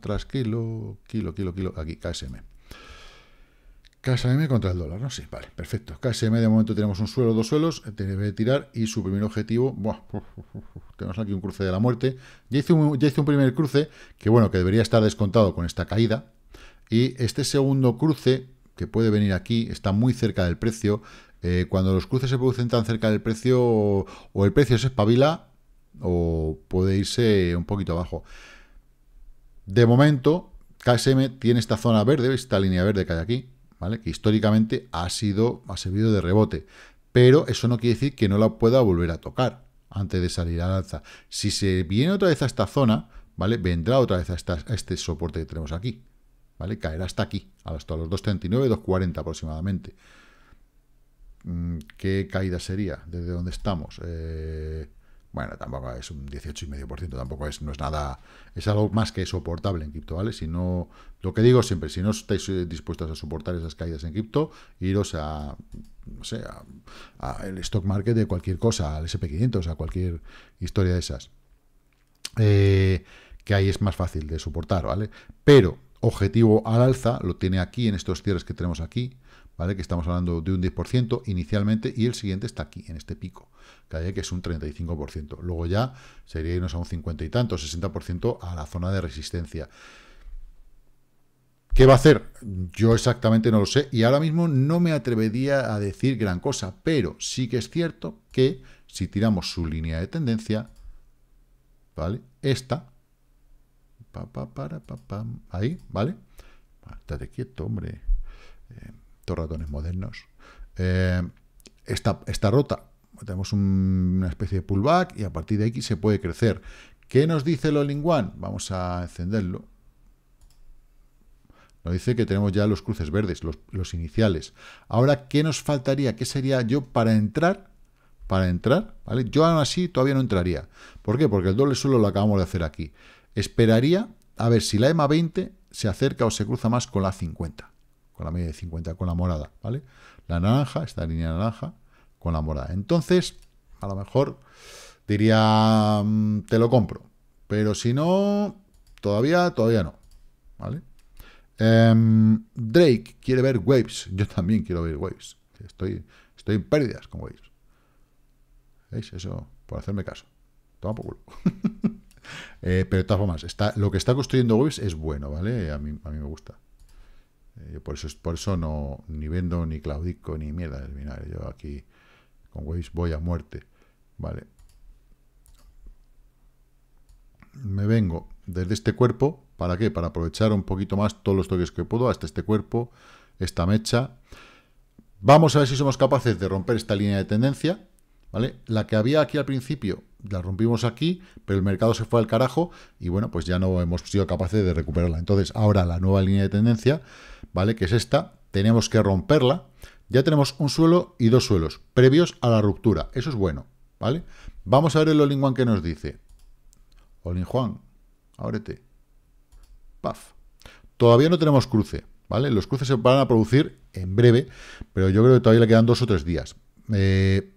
tras kilo, kilo, kilo, kilo, aquí, KSM. KSM contra el dólar, ¿no? Sí, vale, perfecto. KSM de momento tenemos un suelo, dos suelos, debe tirar y su primer objetivo, buah, tenemos aquí un cruce de la muerte. Ya hice, un, primer cruce que, bueno, que debería estar descontado con esta caída. Y este segundo cruce, que puede venir aquí, está muy cerca del precio. Eh, cuando los cruces se producen tan cerca del precio, o el precio se espabila, o puede irse un poquito abajo. De momento, KSM tiene esta zona verde, esta línea verde que hay aquí, ¿vale? Que históricamente ha sido, ha servido de rebote. Pero eso no quiere decir que no la pueda volver a tocar antes de salir al alza. Si se viene otra vez a esta zona, ¿vale? Vendrá otra vez a, este soporte que tenemos aquí, ¿vale? Caerá hasta aquí, hasta los 2.39, 2.40 aproximadamente. Mm, ¿Qué caída sería? ¿Desde dónde estamos? Eh, bueno, tampoco es un 18,5%, tampoco es, no es nada, es algo más que soportable en cripto, ¿vale? Si no, lo que digo siempre, si no estáis eh, dispuestos a soportar esas caídas en cripto, iros a, no sé, a, el stock market de cualquier cosa, al SP500, a cualquier historia de esas. Eh, que ahí es más fácil de soportar, ¿vale? Pero objetivo al alza lo tiene aquí en estos cierres que tenemos aquí, ¿vale? Que estamos hablando de un 10% inicialmente y el siguiente está aquí, en este pico, que es un 35%. Luego ya sería irnos a un 50 y tanto, 60% a la zona de resistencia. ¿Qué va a hacer? Yo exactamente no lo sé y ahora mismo no me atrevería a decir gran cosa, pero sí que es cierto que si tiramos su línea de tendencia, ¿vale? Esta, pa, pa, para, pa, ahí, ¿vale? Estate quieto, hombre. Eh, ratones modernos. Eh, esta, rota, tenemos una especie de pullback y a partir de aquí se puede crecer. ¿Qué nos dice el All One? Vamos a encenderlo. Nos dice que tenemos ya los cruces verdes, los, iniciales. Ahora, ¿qué nos faltaría? ¿Qué sería yo para entrar? Para entrar, ¿vale? Yo aún así todavía no entraría. ¿Por qué? Porque el doble suelo lo acabamos de hacer aquí. Esperaría a ver si la EMA 20 se acerca o se cruza más con la 50 con la media de 50, con la morada, ¿vale? La naranja, esta línea naranja, con la morada. Entonces, a lo mejor diría, mm, te lo compro. Pero si no, todavía, todavía no, ¿vale? Em, Drake quiere ver Waves. Yo también quiero ver Waves. Estoy, estoy en pérdidas con Waves. ¿Veis? Eso, por hacerme caso. Toma por culo. [LAUGHS] Eh, pero de todas formas, está, lo que está construyendo Waves es bueno, ¿vale? A mí, a mí me gusta. Eh, por, eso, por eso no ni vendo, ni claudico, ni mierda del binario. Yo aquí con Waves voy a muerte. Vale. Me vengo desde este cuerpo. ¿Para qué? Para aprovechar un poquito más todos los toques que puedo hasta este cuerpo, esta mecha. Vamos a ver si somos capaces de romper esta línea de tendencia. ¿Vale? La que había aquí al principio la rompimos aquí, pero el mercado se fue al carajo y bueno, pues ya no hemos sido capaces de recuperarla. Entonces, ahora la nueva línea de tendencia, ¿vale? Que es esta, tenemos que romperla. Ya tenemos un suelo y dos suelos previos a la ruptura. Eso es bueno, ¿vale? Vamos a ver el All-in-One que nos dice. All-in-Juan, ábrete. Paf. Todavía no tenemos cruce, ¿vale? Los cruces se van a producir en breve, pero yo creo que todavía le quedan dos o tres días. Eh,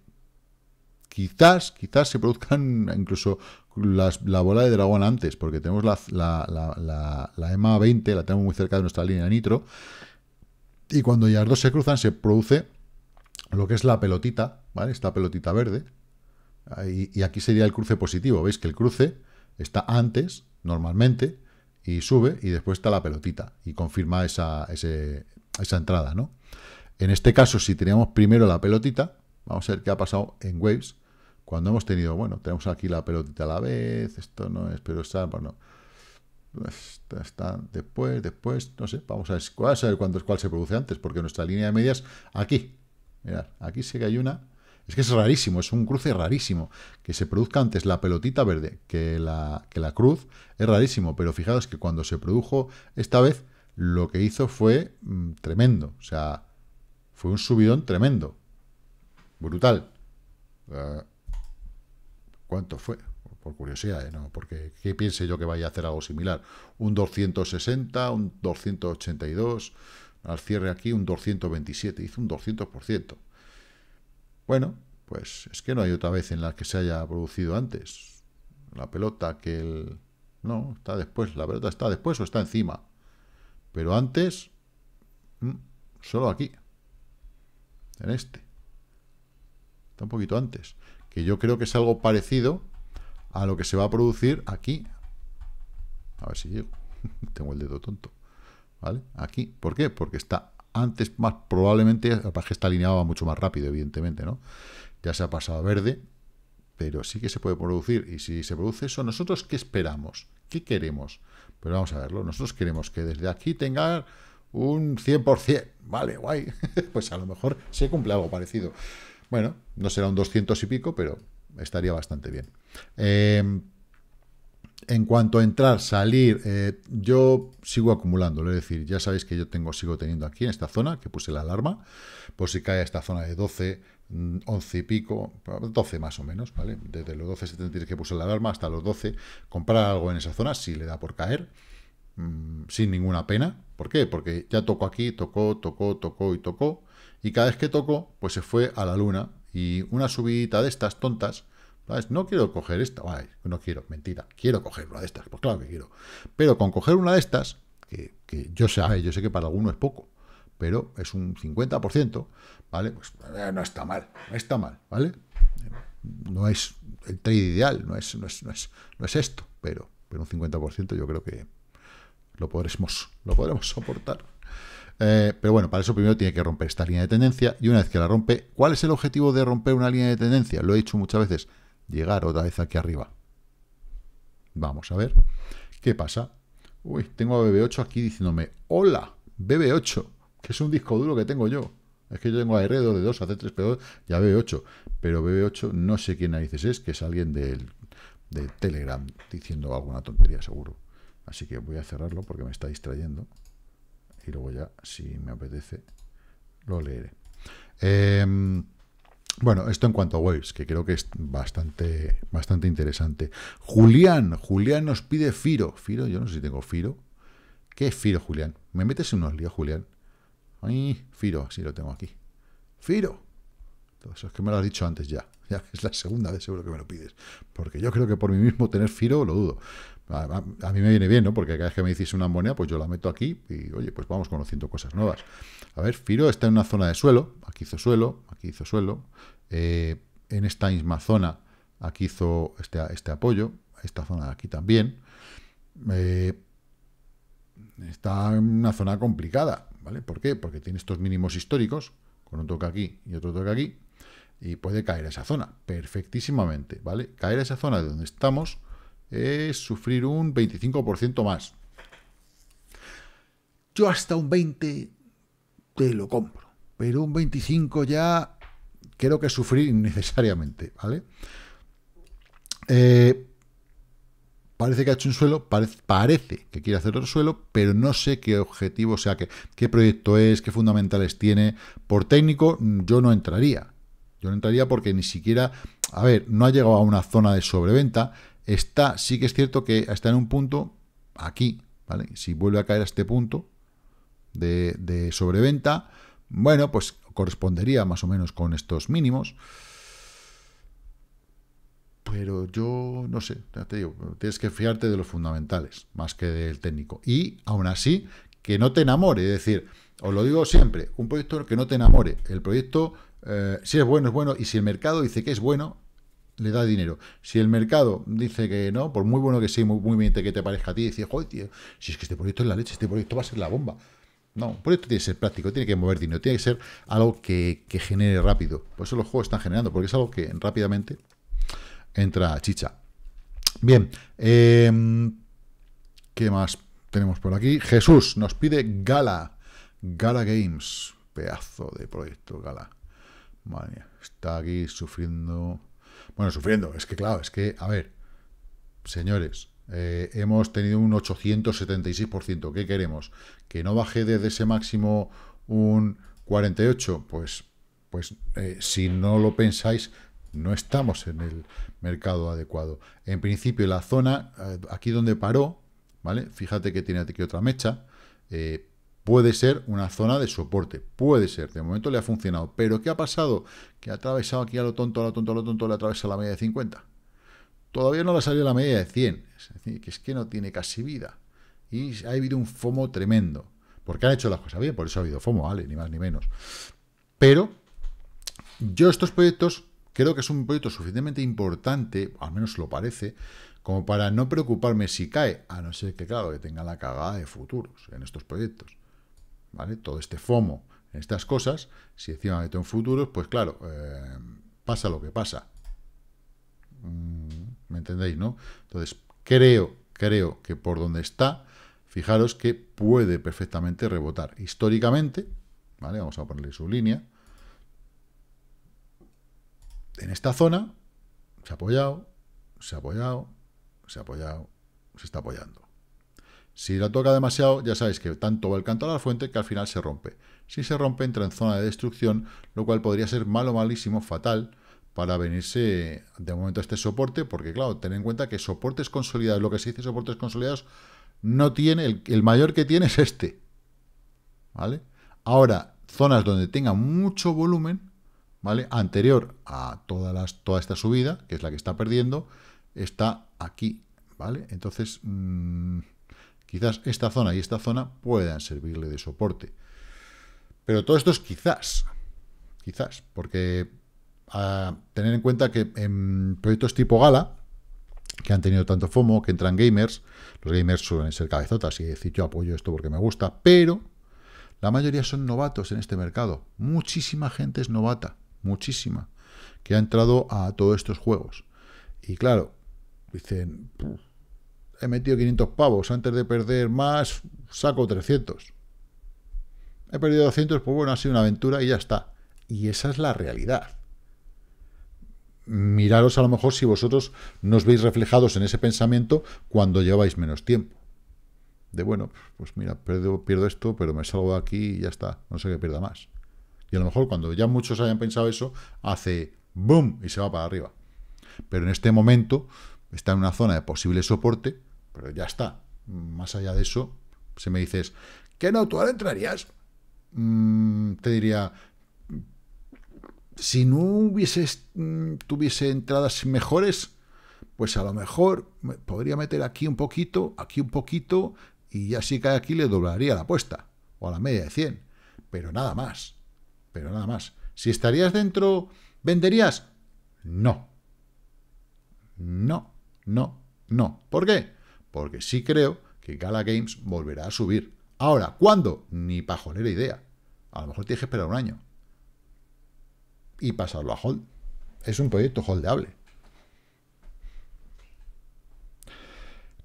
quizás, quizás se produzcan incluso la bola de dragón antes, porque tenemos la, la, EMA 20, la tenemos muy cerca de nuestra línea nitro, y cuando ya las dos se cruzan se produce lo que es la pelotita, ¿vale? Esta pelotita verde, y, aquí sería el cruce positivo, veis que el cruce está antes, normalmente, y sube, y después está la pelotita, y confirma esa, esa entrada, ¿no? En este caso, si teníamos primero la pelotita, Vamos a ver qué ha pasado en Waves cuando hemos tenido, bueno, tenemos aquí la pelotita a la vez, esto no es, pero está, bueno, está, después, después, no sé, vamos a ver, a cuándo, cuál se produce antes, porque nuestra línea de medias, aquí, mirad, aquí sí que hay una, es que es rarísimo, es un cruce rarísimo, que se produzca antes la pelotita verde que la, que la cruz, es rarísimo, pero fijaos que cuando se produjo esta vez, lo que hizo fue mm, tremendo, o sea, fue un subidón tremendo, brutal. ¿Cuánto fue? Por curiosidad, ¿eh? ¿no? Porque ¿qué piense yo que vaya a hacer algo similar? Un 260, un 282, al cierre aquí un 227, hizo un 200%. Bueno, pues es que no hay otra vez en la que se haya producido antes. la pelota que el... No, está después, la pelota está después o está encima. Pero antes, mm, solo aquí, en este. Está un poquito antes. Que yo creo que es algo parecido a lo que se va a producir aquí. A ver si llego. [LAUGHS] Tengo el dedo tonto. ¿Vale? Aquí. ¿Por qué? Porque está antes, más probablemente, para que está alineado mucho más rápido, evidentemente, ¿no? Ya se ha pasado a verde, pero sí que se puede producir. Y si se produce eso, ¿nosotros qué esperamos? ¿Qué queremos? Pero vamos a verlo. Nosotros queremos que desde aquí tenga un 100%. Vale, guay. [LAUGHS] pues a lo mejor se cumple algo parecido. Bueno, no será un 200 y pico, pero estaría bastante bien. Eh, en cuanto a entrar, salir, eh, yo sigo acumulando, es decir, ya sabéis que yo tengo, sigo teniendo aquí en esta zona, que puse la alarma, por si cae esta zona de 12, 11 mm, y pico, 12 más o menos, ¿vale? Desde los 12.73 que puse la alarma hasta los 12, comprar algo en esa zona, si le da por caer, mm, sin ninguna pena. ¿Por qué? Porque ya tocó aquí, tocó, tocó, tocó y tocó, y cada vez que tocó, pues se fue a la luna, y una subidita de estas tontas, no quiero coger esta, no quiero, mentira, quiero coger una de estas, pues claro que quiero. Pero con coger una de estas, que, yo, sé, yo sé que para alguno es poco, pero es un 50%, ¿vale? Pues eh, no está mal, no está mal, ¿vale? No es el trade ideal, no es, no es, no es, no es esto, pero, pero un 50% yo creo que lo podremos, lo podremos soportar. Eh, pero bueno, para eso primero tiene que romper esta línea de tendencia y una vez que la rompe, ¿cuál es el objetivo de romper una línea de tendencia? Lo he dicho muchas veces, llegar otra vez aquí arriba. Vamos a ver qué pasa. Uy, tengo a BB8 aquí diciéndome, hola, BB8, que es un disco duro que tengo yo. Es que yo tengo a R2 de 2, a C3P2 y a BB8. Pero BB8 no sé quién narices es, que es alguien del, de Telegram diciendo alguna tontería seguro. Así que voy a cerrarlo porque me está distrayendo. Y luego ya, si me apetece, lo leeré. Eh, bueno, esto en cuanto a Waves, que creo que es bastante, bastante interesante. Julián, Julián nos pide Firo. Firo, yo no sé si tengo Firo. ¿Qué es Firo, Julián? ¿Me metes en unos líos, Julián? Ay, Firo, así lo tengo aquí. Firo. Eso es que me lo has dicho antes ya. Ya es la segunda vez seguro que me lo pides. Porque yo creo que por mí mismo tener Firo lo dudo. A, mí me viene bien, ¿no? Porque cada vez que me dices una moneda, pues yo la meto aquí y, oye, pues vamos conociendo cosas nuevas. A ver, Firo está en una zona de suelo. Aquí hizo suelo, aquí hizo suelo. Eh, en esta misma zona, aquí hizo este, este apoyo. Esta zona de aquí también. Eh, está en una zona complicada, ¿vale? ¿Por qué? Porque tiene estos mínimos históricos, con un toque aquí y otro toque aquí, y puede caer a esa zona, perfectísimamente, ¿vale? Caer a esa zona de donde estamos es sufrir un 25% más. Yo hasta un 20 te lo compro, pero un 25 ya creo que sufrir innecesariamente, ¿vale? Eh, parece que ha hecho un suelo, parece, que quiere hacer otro suelo, pero no sé qué objetivo, o sea, qué, qué proyecto es, qué fundamentales tiene. Por técnico, yo no entraría. Yo no entraría porque ni siquiera, a ver, no ha llegado a una zona de sobreventa, Está, sí que es cierto que está en un punto aquí, ¿vale? Si vuelve a caer a este punto de, sobreventa, bueno, pues correspondería más o menos con estos mínimos. Pero yo no sé, te digo, tienes que fiarte de los fundamentales más que del técnico. Y aún así, que no te enamore, es decir, os lo digo siempre, un proyecto que no te enamore. El proyecto, eh, si es bueno, es bueno, y si el mercado dice que es bueno, le da dinero. Si el mercado dice que no, por muy bueno que sea, muy, muy bien que te parezca a ti, dice, joder, tío, si es que este proyecto es la leche, este proyecto va a ser la bomba. No, un proyecto tiene que ser práctico, tiene que mover dinero, tiene que ser algo que, genere rápido. Por eso los juegos están generando, porque es algo que rápidamente entra a chicha. Bien, em, ¿qué más tenemos por aquí? Jesús nos pide Gala, Gala Games, pedazo de proyecto, Gala. Madre está aquí sufriendo bueno, sufriendo. Es que, claro, es que, a ver, señores, eh, hemos tenido un 876%. ¿Qué queremos? ¿Que no baje desde ese máximo un 48%? Pues, pues eh, si no lo pensáis, no estamos en el mercado adecuado. En principio, la zona, eh, aquí donde paró, ¿vale? Fíjate que tiene aquí otra mecha, puede ser una zona de soporte, puede ser, de momento le ha funcionado, pero ¿qué ha pasado? Que ha atravesado aquí a lo tonto, a lo tonto, a lo tonto, le ha atravesado la media de 50. todavía no le salido la media de 100. Es decir, que es que no tiene casi vida. Y ha habido un FOMO tremendo. Porque han hecho las cosas bien, por eso ha habido FOMO, ¿vale? Ni más ni menos. Pero yo estos proyectos creo que es un proyecto suficientemente importante, al menos lo parece, como para no preocuparme si cae, a no ser que, claro, que tenga la cagada de futuros en estos proyectos. ¿Vale? Todo este FOMO en estas cosas, si encima meto en futuros, pues claro, eh, pasa lo que pasa. Mm, ¿Me entendéis, no? Entonces, creo, creo que por donde está, fijaros que puede perfectamente rebotar. Históricamente, ¿vale? Vamos a ponerle su línea. En esta zona, se ha apoyado, se ha apoyado, se ha apoyado, se está apoyando. Si la toca demasiado, ya sabéis que tanto va el canto a la fuente que al final se rompe. Si se rompe, entra en zona de destrucción, lo cual podría ser malo, malísimo, fatal para venirse de momento a este soporte, porque claro, ten en cuenta que soportes consolidados, lo que se dice soportes consolidados, no tiene, el, mayor que tiene es este. ¿Vale? Ahora, zonas donde tenga mucho volumen, ¿vale? Anterior a todas las, toda esta subida, que es la que está perdiendo, está aquí, ¿vale? Entonces, mmm, quizás esta zona y esta zona puedan servirle de soporte. Pero todo esto es quizás, quizás, porque a tener en cuenta que en proyectos tipo Gala, que han tenido tanto FOMO, que entran gamers, los gamers suelen ser cabezotas y decir yo apoyo esto porque me gusta, pero la mayoría son novatos en este mercado. Muchísima gente es novata, muchísima, que ha entrado a todos estos juegos. Y claro, dicen, he metido 500 pavos, antes de perder más, saco 300. He perdido 200, pues bueno, ha sido una aventura y ya está. Y esa es la realidad. Miraros a lo mejor si vosotros nos veis reflejados en ese pensamiento cuando lleváis menos tiempo. De bueno, pues mira, pierdo, pierdo esto, pero me salgo de aquí y ya está. No sé qué pierda más. Y a lo mejor cuando ya muchos hayan pensado eso, hace boom y se va para arriba. Pero en este momento está en una zona de posible soporte pero ya está. Más allá de eso, si me dices, ¿qué no? ¿Tú entrarías? Mm, te diría, si no hubieses, mm, tuviese entradas mejores, pues a lo mejor me podría meter aquí un poquito, aquí un poquito, y ya si cae aquí le doblaría la apuesta, o a la media de 100, pero nada más, pero nada más. Si estarías dentro, ¿venderías? No. No, no, no. ¿Por qué? Porque sí creo que Gala Games volverá a subir. Ahora, ¿cuándo? Ni pajolera idea. A lo mejor tienes que esperar un año. Y pasarlo a hold. Es un proyecto holdeable.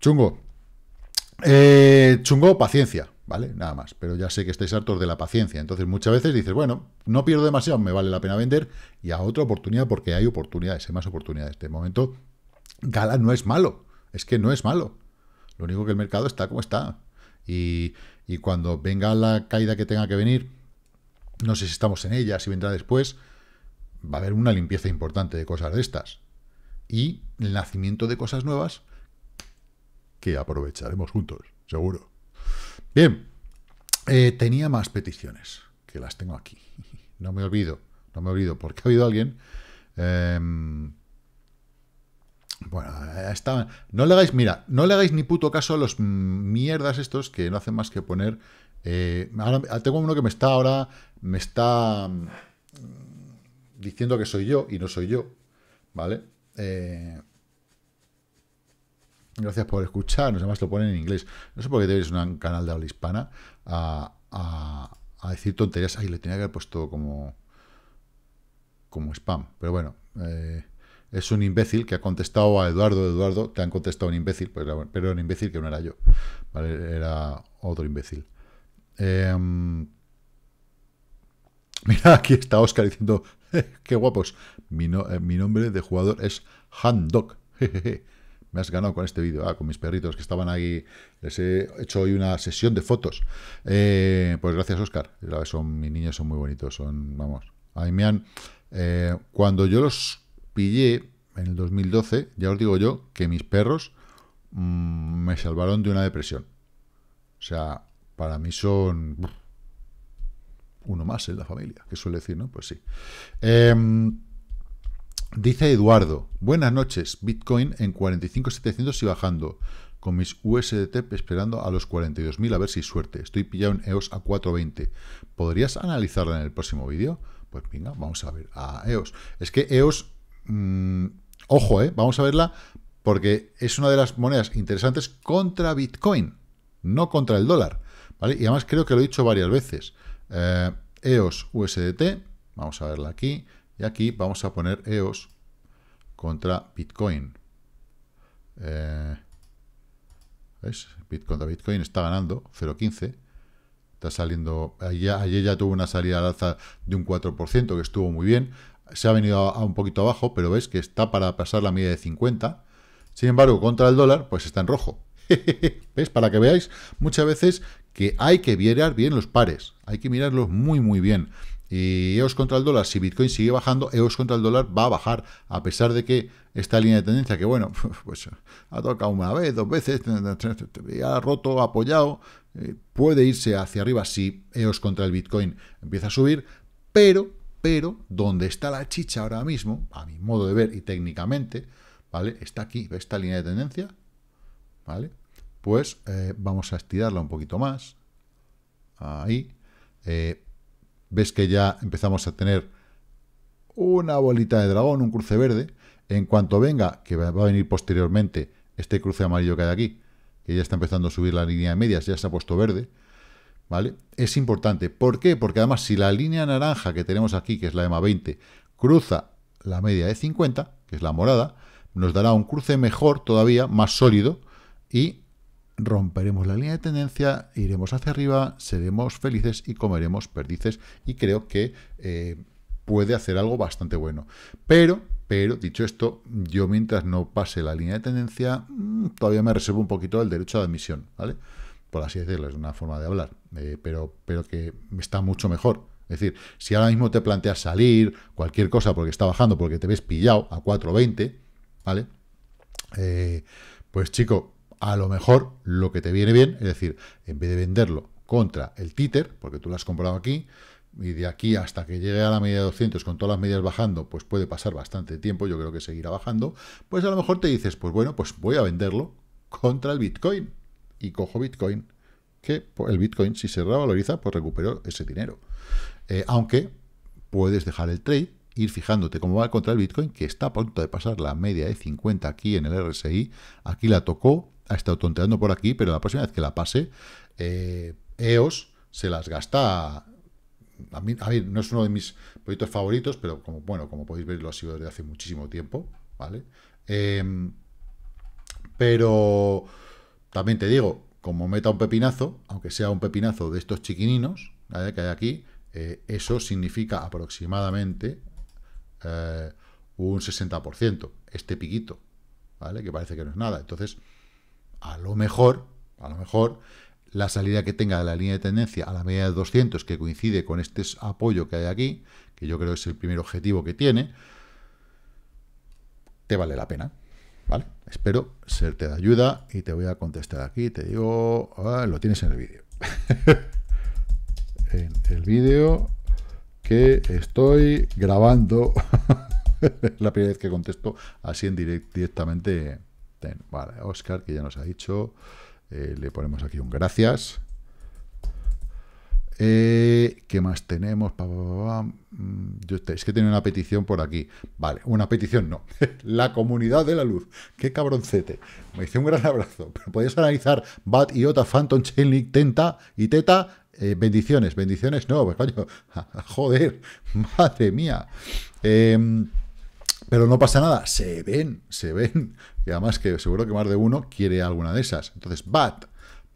Chungo. Eh, chungo, paciencia, ¿vale? Nada más. Pero ya sé que estáis hartos de la paciencia. Entonces muchas veces dices, bueno, no pierdo demasiado, me vale la pena vender. Y a otra oportunidad, porque hay oportunidades, hay más oportunidades. De momento, Gala no es malo. Es que no es malo. Lo único que el mercado está como está. Y, cuando venga la caída que tenga que venir, no sé si estamos en ella, si vendrá después, va a haber una limpieza importante de cosas de estas. Y el nacimiento de cosas nuevas que aprovecharemos juntos, seguro. Bien, eh, tenía más peticiones, que las tengo aquí. [LAUGHS] No me olvido, no me olvido, porque ha habido alguien em, bueno, está, no le hagáis, mira, no le hagáis ni puto caso a los mierdas estos que no hacen más que poner. Eh, ahora, tengo uno que me está ahora, me está mm, diciendo que soy yo y no soy yo, ¿vale? Eh, gracias por escuchar, no sé más lo ponen en inglés. No sé por qué tenéis un canal de habla hispana a, a, decir tonterías. Ay, le tenía que haber puesto como, como spam, pero bueno. Eh, es un imbécil que ha contestado a Eduardo, Eduardo, te han contestado un imbécil, pero, era un imbécil que no era yo, era otro imbécil. Em, [LAUGHS] mira, aquí está Oscar diciendo, qué guapos, mi, eh, mi, nombre de jugador es Handok. [LAUGHS] Me has ganado con este vídeo, ah, con mis perritos que estaban ahí. Les he hecho hoy una sesión de fotos. Eh, pues gracias, Oscar. Son, mis niños son muy bonitos. Son, vamos, a me han... Eh, cuando yo los pillé en el 2012, ya os digo yo, que mis perros mm, me salvaron de una depresión. O sea, para mí son uno más en la familia, que suele decir, ¿no? Pues sí. Em, Dice Eduardo, buenas noches, Bitcoin en 45.700 y bajando, con mis USDT esperando a los 42.000 a ver si suerte. Estoy pillado en EOS a 4.20. ¿Podrías analizarla en el próximo vídeo? Pues venga, vamos a ver a EOS. Es que EOS, mm, ojo, eh, vamos a verla porque es una de las monedas interesantes contra Bitcoin, no contra el dólar. Y además creo que lo he dicho varias veces. EOS eh, e USDT, vamos a verla aquí. Y aquí vamos a poner EOS contra Bitcoin. Eh, ¿Ves? contra Bitcoin está ganando 0.15. Está saliendo. Ayer, ya tuvo una salida al alza de un 4%, que estuvo muy bien. Se ha venido a, un poquito abajo, pero ves que está para pasar la media de 50. Sin embargo, contra el dólar, pues está en rojo. [LAUGHS] ¿Ves? Para que veáis muchas veces que hay que mirar bien los pares. Hay que mirarlos muy, muy bien. Y EOS contra el dólar, si Bitcoin sigue bajando, EOS contra el dólar va a bajar, a pesar de que esta línea de tendencia, que bueno, [LAUGHS] pues ha tocado una vez, dos veces, ha roto, ha apoyado, eh, puede irse hacia arriba si EOS contra el Bitcoin empieza a subir, pero, pero, donde está la chicha ahora mismo, a mi modo de ver y técnicamente, ¿vale? Está aquí, esta línea de tendencia, ¿vale? Pues eh, vamos a estirarla un poquito más, ahí, eh, ves que ya empezamos a tener una bolita de dragón, un cruce verde. En cuanto venga, que va a venir posteriormente este cruce amarillo que hay aquí, que ya está empezando a subir la línea de medias, ya se ha puesto verde, ¿vale? Es importante. ¿Por qué? Porque además si la línea naranja que tenemos aquí, que es la EMA 20, cruza la media de 50, que es la morada, nos dará un cruce mejor todavía, más sólido, y romperemos la línea de tendencia, iremos hacia arriba, seremos felices y comeremos perdices y creo que eh, puede hacer algo bastante bueno. Pero, pero, dicho esto, yo mientras no pase la línea de tendencia, mm, todavía me reservo un poquito el derecho de admisión, ¿vale? Por así decirlo, es una forma de hablar, eh, pero, pero que está mucho mejor. Es decir, si ahora mismo te planteas salir, cualquier cosa porque está bajando, porque te ves pillado a 4.20, ¿vale? Eh, pues chico, a lo mejor lo que te viene bien, es decir, en vez de venderlo contra el títer, porque tú lo has comprado aquí, y de aquí hasta que llegue a la media de 200 con todas las medias bajando, pues puede pasar bastante tiempo, yo creo que seguirá bajando, pues a lo mejor te dices, pues bueno, pues voy a venderlo contra el Bitcoin, y cojo Bitcoin, que el Bitcoin si se revaloriza, pues recupero ese dinero. Eh, aunque puedes dejar el trade, ir fijándote cómo va contra el Bitcoin, que está a punto de pasar la media de 50 aquí en el RSI, aquí la tocó, ha estado tonteando por aquí, pero la próxima vez que la pase, eh, EOS se las gasta. A mí, no es uno de mis proyectos favoritos, pero como bueno, como podéis ver, lo ha sido desde hace muchísimo tiempo, ¿vale? Em, pero también te digo, como meta un pepinazo, aunque sea un pepinazo de estos chiquininos que hay aquí, eh, eso significa aproximadamente eh, un 60%, este piquito, ¿vale? Que parece que no es nada. Entonces, a lo mejor, a lo mejor, la salida que tenga de la línea de tendencia a la media de 200, que coincide con este apoyo que hay aquí, que yo creo que es el primer objetivo que tiene, te vale la pena. ¿Vale? Espero serte de ayuda y te voy a contestar aquí. Te digo, ah, lo tienes en el vídeo. [LAUGHS] en el vídeo que estoy grabando. [LAUGHS] la primera vez que contesto así en directamente Vale, Oscar, que ya nos ha dicho. Eh, le ponemos aquí un gracias. Eh, ¿Qué más tenemos? Mm, es que tiene una petición por aquí. Vale, una petición no. [LAUGHS] la comunidad de la luz. Qué cabroncete. Me dice un gran abrazo. Pero podéis analizar BAT, IOTA, Phantom, Chainlink, Tenta y Teta. Eh, bendiciones, bendiciones no, pues. [LAUGHS] Joder, madre mía. Eh, pero no pasa nada, se ven, se ven. Y además que seguro que más de uno quiere alguna de esas. Entonces, BAT,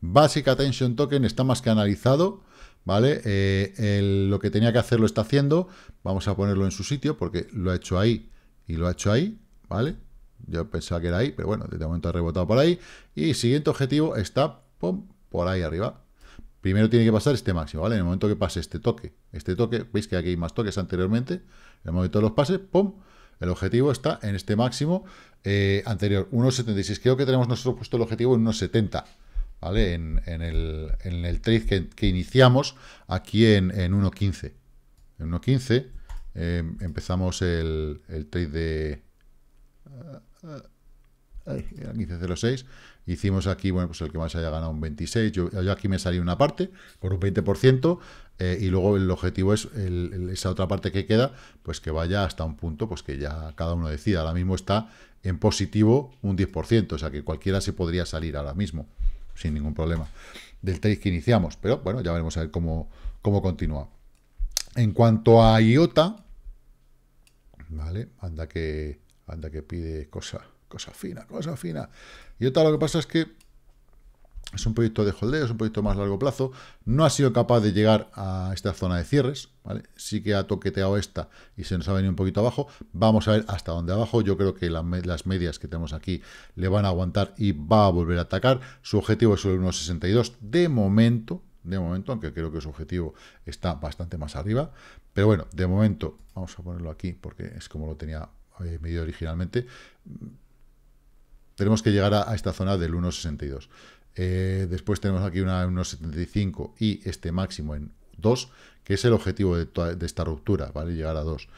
Basic Attention Token, está más que analizado, ¿vale? Eh, lo que tenía que hacer lo está haciendo. Vamos a ponerlo en su sitio porque lo ha hecho ahí y lo ha hecho ahí, ¿vale? Yo pensaba que era ahí, pero bueno, de momento ha rebotado por ahí. Y siguiente objetivo está por ahí arriba. Primero tiene que pasar este máximo, ¿vale? En el momento que pase este toque, este toque, veis que aquí hay más toques anteriormente, en el momento de los pases, ¡pum! El objetivo está en este máximo eh, anterior, 1,76. Creo que tenemos nosotros puesto el objetivo en 1,70. ¿Vale? En, el, en trade que, iniciamos aquí en, 1.15. En 1.15 eh, empezamos el, el trade de... Ay, era 15.06. Hicimos aquí, bueno, pues el que más haya ganado un 26. Yo, aquí me salí una parte por un 20%. eh, y luego el objetivo es el- el- esa otra parte que queda, pues que vaya hasta un punto, pues que ya cada uno decida. Ahora mismo está en positivo un 10%, o sea que cualquiera se podría salir ahora mismo, sin ningún problema, del trade que iniciamos. Pero bueno, ya veremos a ver cómo, cómo continúa. En cuanto a IOTA, ¿vale? Anda que, anda que pide cosa, cosa fina, cosa fina. IOTA lo que pasa es que es un proyecto de holdeo, es un proyecto más largo plazo. No ha sido capaz de llegar a esta zona de cierres. Sí que ha toqueteado esta y se nos ha venido un poquito abajo. Vamos a ver hasta dónde abajo. Yo creo que las medias que tenemos aquí le van a aguantar y va a volver a atacar. Su objetivo es el 1.62 de momento, de momento, aunque creo que su objetivo está bastante más arriba. Pero bueno, de momento, vamos a ponerlo aquí porque es como lo tenía eh, medido originalmente tenemos que llegar a esta zona del 1,62. Eh, después tenemos aquí una 1,75 y este máximo en 2, que es el objetivo de, esta ruptura, ¿vale? Llegar a 2.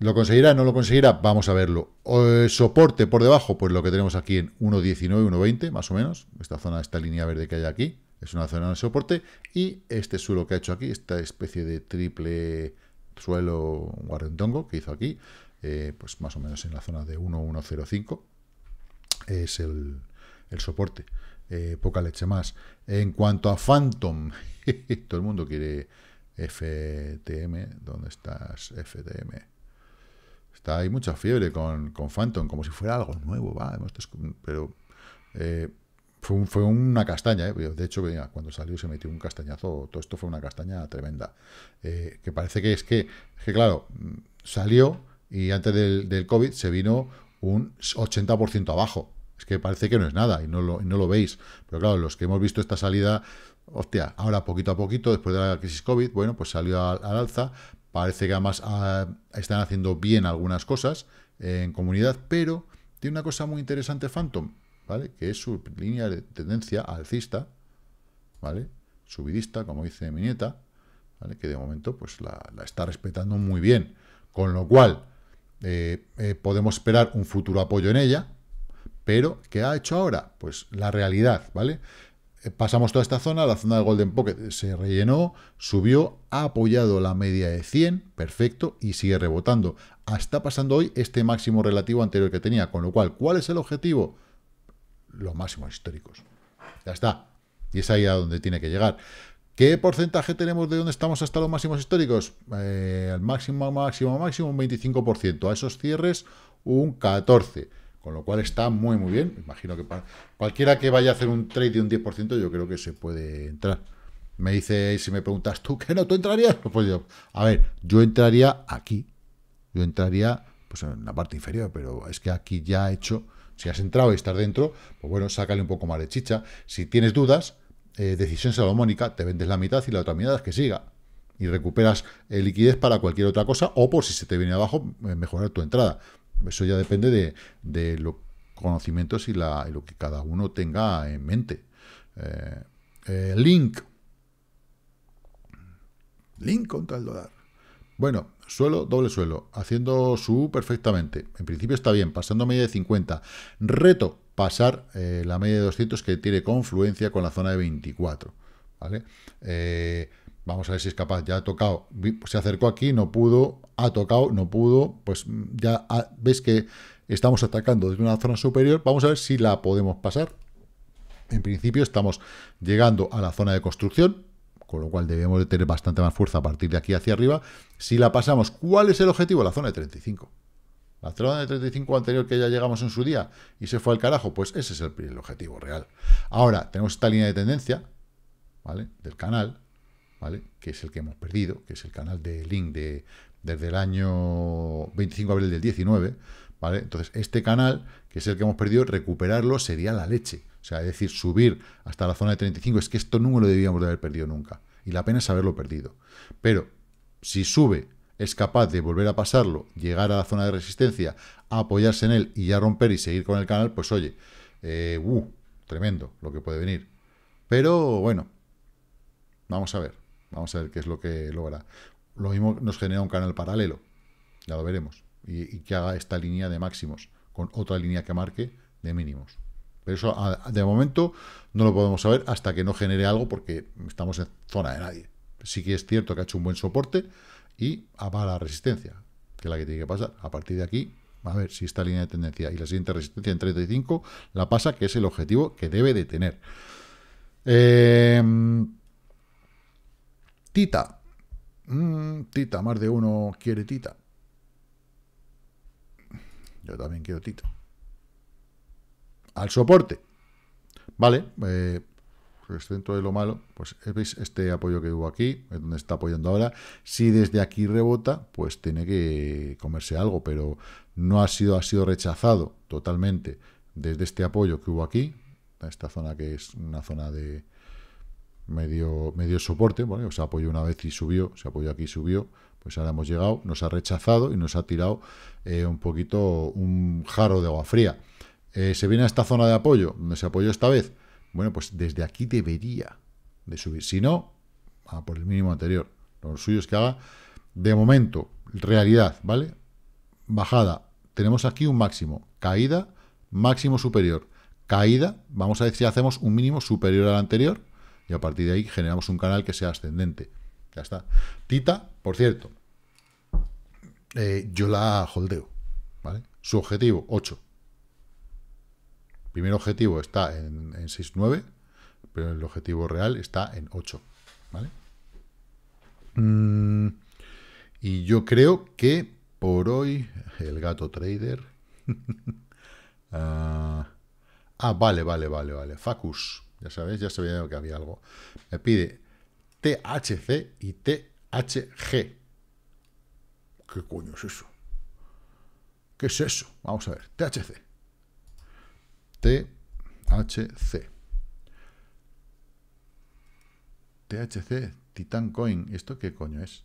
¿Lo conseguirá? ¿No lo conseguirá? Vamos a verlo. Eh, soporte por debajo, pues lo que tenemos aquí en 1.19, 1.20, más o menos. Esta zona, esta línea verde que hay aquí, es una zona de soporte. Y este suelo que ha hecho aquí, esta especie de triple suelo guardentongo que hizo aquí, eh, pues más o menos en la zona de 1.105 es el, el soporte. Eh, poca leche más. En cuanto a Phantom, [LAUGHS] todo el mundo quiere FTM. ¿Dónde estás, FTM? Está hay mucha fiebre con, con Phantom, como si fuera algo nuevo, va, pero eh, fue, fue una castaña, ¿eh? de hecho, cuando salió se metió un castañazo, todo esto fue una castaña tremenda, que parece que es que, que claro, salió y antes del, del COVID se vino un 80% abajo, es que parece que no es nada y no lo, no lo veis, pero claro, los que hemos visto esta salida, hostia, ahora poquito a poquito, después de la crisis COVID, bueno, pues salió al, al alza, parece que además ah, están haciendo bien algunas cosas en comunidad, pero tiene una cosa muy interesante Phantom, ¿vale? Que es su línea de tendencia alcista, ¿vale? Subidista, como dice mi nieta, ¿vale? Que de momento pues la, la está respetando muy bien, con lo cual eh, eh, podemos esperar un futuro apoyo en ella, pero ¿qué ha hecho ahora? Pues la realidad, ¿vale? Eh, Pasamos toda esta zona, la zona del Golden Pocket se rellenó, subió, ha apoyado la media de 100, perfecto, y sigue rebotando. Hasta pasando hoy este máximo relativo anterior que tenía, con lo cual, ¿cuál es el objetivo? Los máximos históricos. Ya está. Y es ahí a donde tiene que llegar. ¿Qué porcentaje tenemos de dónde estamos hasta los máximos históricos? Eh, al máximo, máximo, máximo, un 25%. A esos cierres, un 14%. Con lo cual está muy, muy bien. Imagino que cualquiera que vaya a hacer un trade de un 10%, yo creo que se puede entrar. Me dice, si me preguntas tú que no, ¿tú entrarías? [LAUGHS] Pues yo, a ver, yo entraría aquí. Yo entraría pues en la parte inferior, pero es que aquí ya ha hecho, si has entrado y estás dentro, pues bueno, sácale un poco más de chicha. Si tienes dudas, eh, decisión salomónica, te vendes la mitad y la otra mitad que siga. Y recuperas eh, liquidez para cualquier otra cosa, o por si se te viene abajo, eh, mejorar tu entrada. Eso ya depende de, de los conocimientos y, la, y lo que cada uno tenga en mente. Eh, eh, link. Link contra el dólar. Bueno, suelo, doble suelo, haciendo su perfectamente. En principio está bien, pasando media de 50. Reto, pasar eh, la media de 200 que tiene confluencia con la zona de 24. ¿Vale? Eh, vamos a ver si es capaz. Ya ha tocado, se acercó aquí, no pudo, ha tocado, no pudo. Pues ya ah, ves que estamos atacando desde una zona superior. Vamos a ver si la podemos pasar. En principio estamos llegando a la zona de construcción, con lo cual debemos de tener bastante más fuerza a partir de aquí hacia arriba. Si la pasamos, ¿cuál es el objetivo? La zona de 35. La zona de 35 anterior que ya llegamos en su día y se fue al carajo, pues ese es el, el objetivo real. Ahora, tenemos esta línea de tendencia, ¿vale? Del canal, ¿vale? Que es el que hemos perdido, que es el canal de link de, desde el año 25 de abril del 19, ¿vale? Entonces, este canal, que es el que hemos perdido, recuperarlo sería la leche. O sea, es decir, subir hasta la zona de 35, es que esto no lo debíamos de haber perdido nunca. Y la pena es haberlo perdido. Pero, si sube, es capaz de volver a pasarlo, llegar a la zona de resistencia, apoyarse en él y ya romper y seguir con el canal, pues oye, eh, uh, tremendo lo que puede venir. Pero bueno, vamos a ver, vamos a ver qué es lo que logra. lo mismo nos genera un canal paralelo, ya lo veremos, y, que haga esta línea de máximos con otra línea que marque de mínimos. Pero eso de momento no lo podemos saber hasta que no genere algo porque estamos en zona de nadie. Sí que es cierto que ha hecho un buen soporte y va la resistencia, que es la que tiene que pasar. A partir de aquí, a ver si esta línea de tendencia y la siguiente resistencia en 35 la pasa, que es el objetivo que debe de tener. Em, tita. Mm, tita, más de uno quiere Tita. Yo también quiero Tita. Al soporte. Vale, eh, pues dentro de lo malo, pues veis este apoyo que hubo aquí, es donde está apoyando ahora. Si desde aquí rebota, pues tiene que comerse algo, pero no ha sido, ha sido rechazado totalmente desde este apoyo que hubo aquí, esta zona que es una zona de, medio, medio soporte, bueno, se apoyó una vez y subió, se apoyó aquí y subió, pues ahora hemos llegado, nos ha rechazado y nos ha tirado eh, un poquito un jarro de agua fría. Eh, ¿Se viene a esta zona de apoyo, donde se apoyó esta vez? Bueno, pues desde aquí debería de subir. Si no, a por el mínimo anterior. Lo suyo es que haga, de momento, realidad, ¿vale? Bajada. Tenemos aquí un máximo. Caída, máximo superior. Caída, vamos a si hacemos un mínimo superior al anterior y a partir de ahí generamos un canal que sea ascendente. Ya está. Tita, por cierto, eh, yo la holdeo. ¿vale? Su objetivo, 8. Primer objetivo está en, en 6,9, pero el objetivo real está en 8. ¿vale? Mm, y yo creo que por hoy el gato trader... [LAUGHS] ah, ah, vale, vale, vale, vale. Facus. Ya sabéis, ya sabía que había algo. Me pide THC y THG. ¿Qué coño es eso? ¿Qué es eso? Vamos a ver. THC. THC. THC, Titan Coin. ¿Esto qué coño es?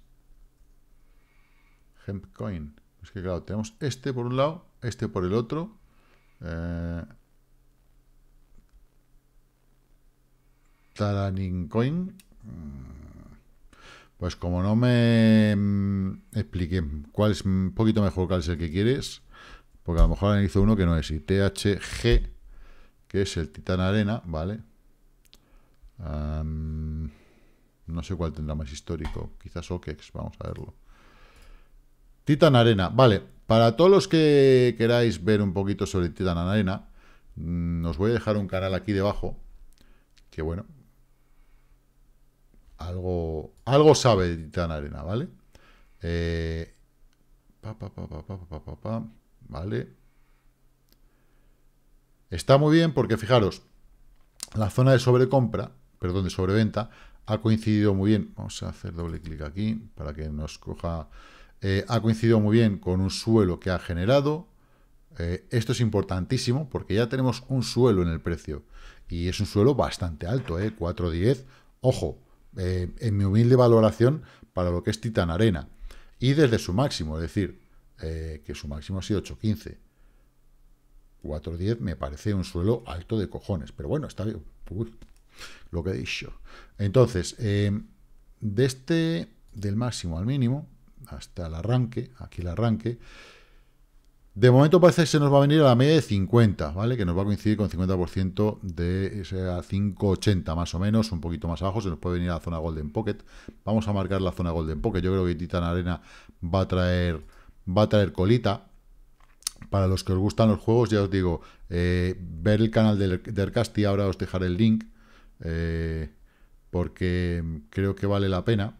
Hemp Coin. Es que claro, tenemos este por un lado, este por el otro. Eh, Coin. Mm, pues como no me mm, expliqué cuál es un poquito mejor cuál es el que quieres, porque a lo mejor hizo uno que no es, y THG, que es el Titan Arena, ¿vale? no sé cuál tendrá más histórico, quizás OKEX, vamos a verlo. Titan Arena, vale, para todos los que queráis ver un poquito sobre Titan Arena, mm, os voy a dejar un canal aquí debajo, que bueno, algo, algo sabe de Titan Arena, ¿vale? Eh, ¿Vale? Está muy bien porque, fijaros, la zona de sobrecompra, perdón, de sobreventa, ha coincidido muy bien. Vamos a hacer doble clic aquí para que nos coja. Eh, ha coincidido muy bien con un suelo que ha generado. Eh, esto es importantísimo porque ya tenemos un suelo en el precio. Y es un suelo bastante alto, ¿eh? 4.10. Ojo, eh, en mi humilde valoración, para lo que es Titan Arena. Y desde su máximo, es decir, eh, que su máximo ha sido 8.15. 4.10 me parece un suelo alto de cojones, pero bueno, está bien. lo que he dicho. Entonces, eh, de este, del máximo al mínimo, hasta el arranque, aquí el arranque, de momento parece que se nos va a venir a la media de 50, ¿vale? Que nos va a coincidir con 50% de ese 5,80 más o menos, un poquito más abajo, se nos puede venir a la zona Golden Pocket. Vamos a marcar la zona Golden Pocket. Yo creo que Titan Arena va a traer, va a traer colita. Para los que os gustan los juegos, ya os digo, eh, ver el canal de, de ahora os dejaré el link, eh, porque creo que vale la pena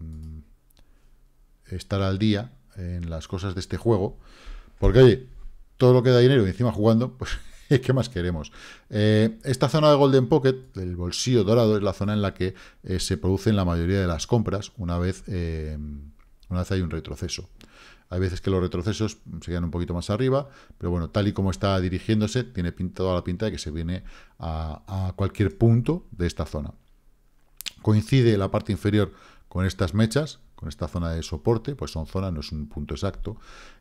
mm, estar al día en las cosas de este juego. Porque, oye, todo lo que da dinero y encima jugando, pues, [LAUGHS] ¿qué más queremos? Eh, esta zona de Golden Pocket, el bolsillo dorado, es la zona en la que eh, se producen la mayoría de las compras una vez, eh, una vez hay un retroceso. Hay veces que los retrocesos se quedan un poquito más arriba, pero bueno, tal y como está dirigiéndose, tiene toda la pinta de que se viene a, a cualquier punto de esta zona. Coincide la parte inferior con estas mechas, con esta zona de soporte, pues son zonas, no es un punto exacto,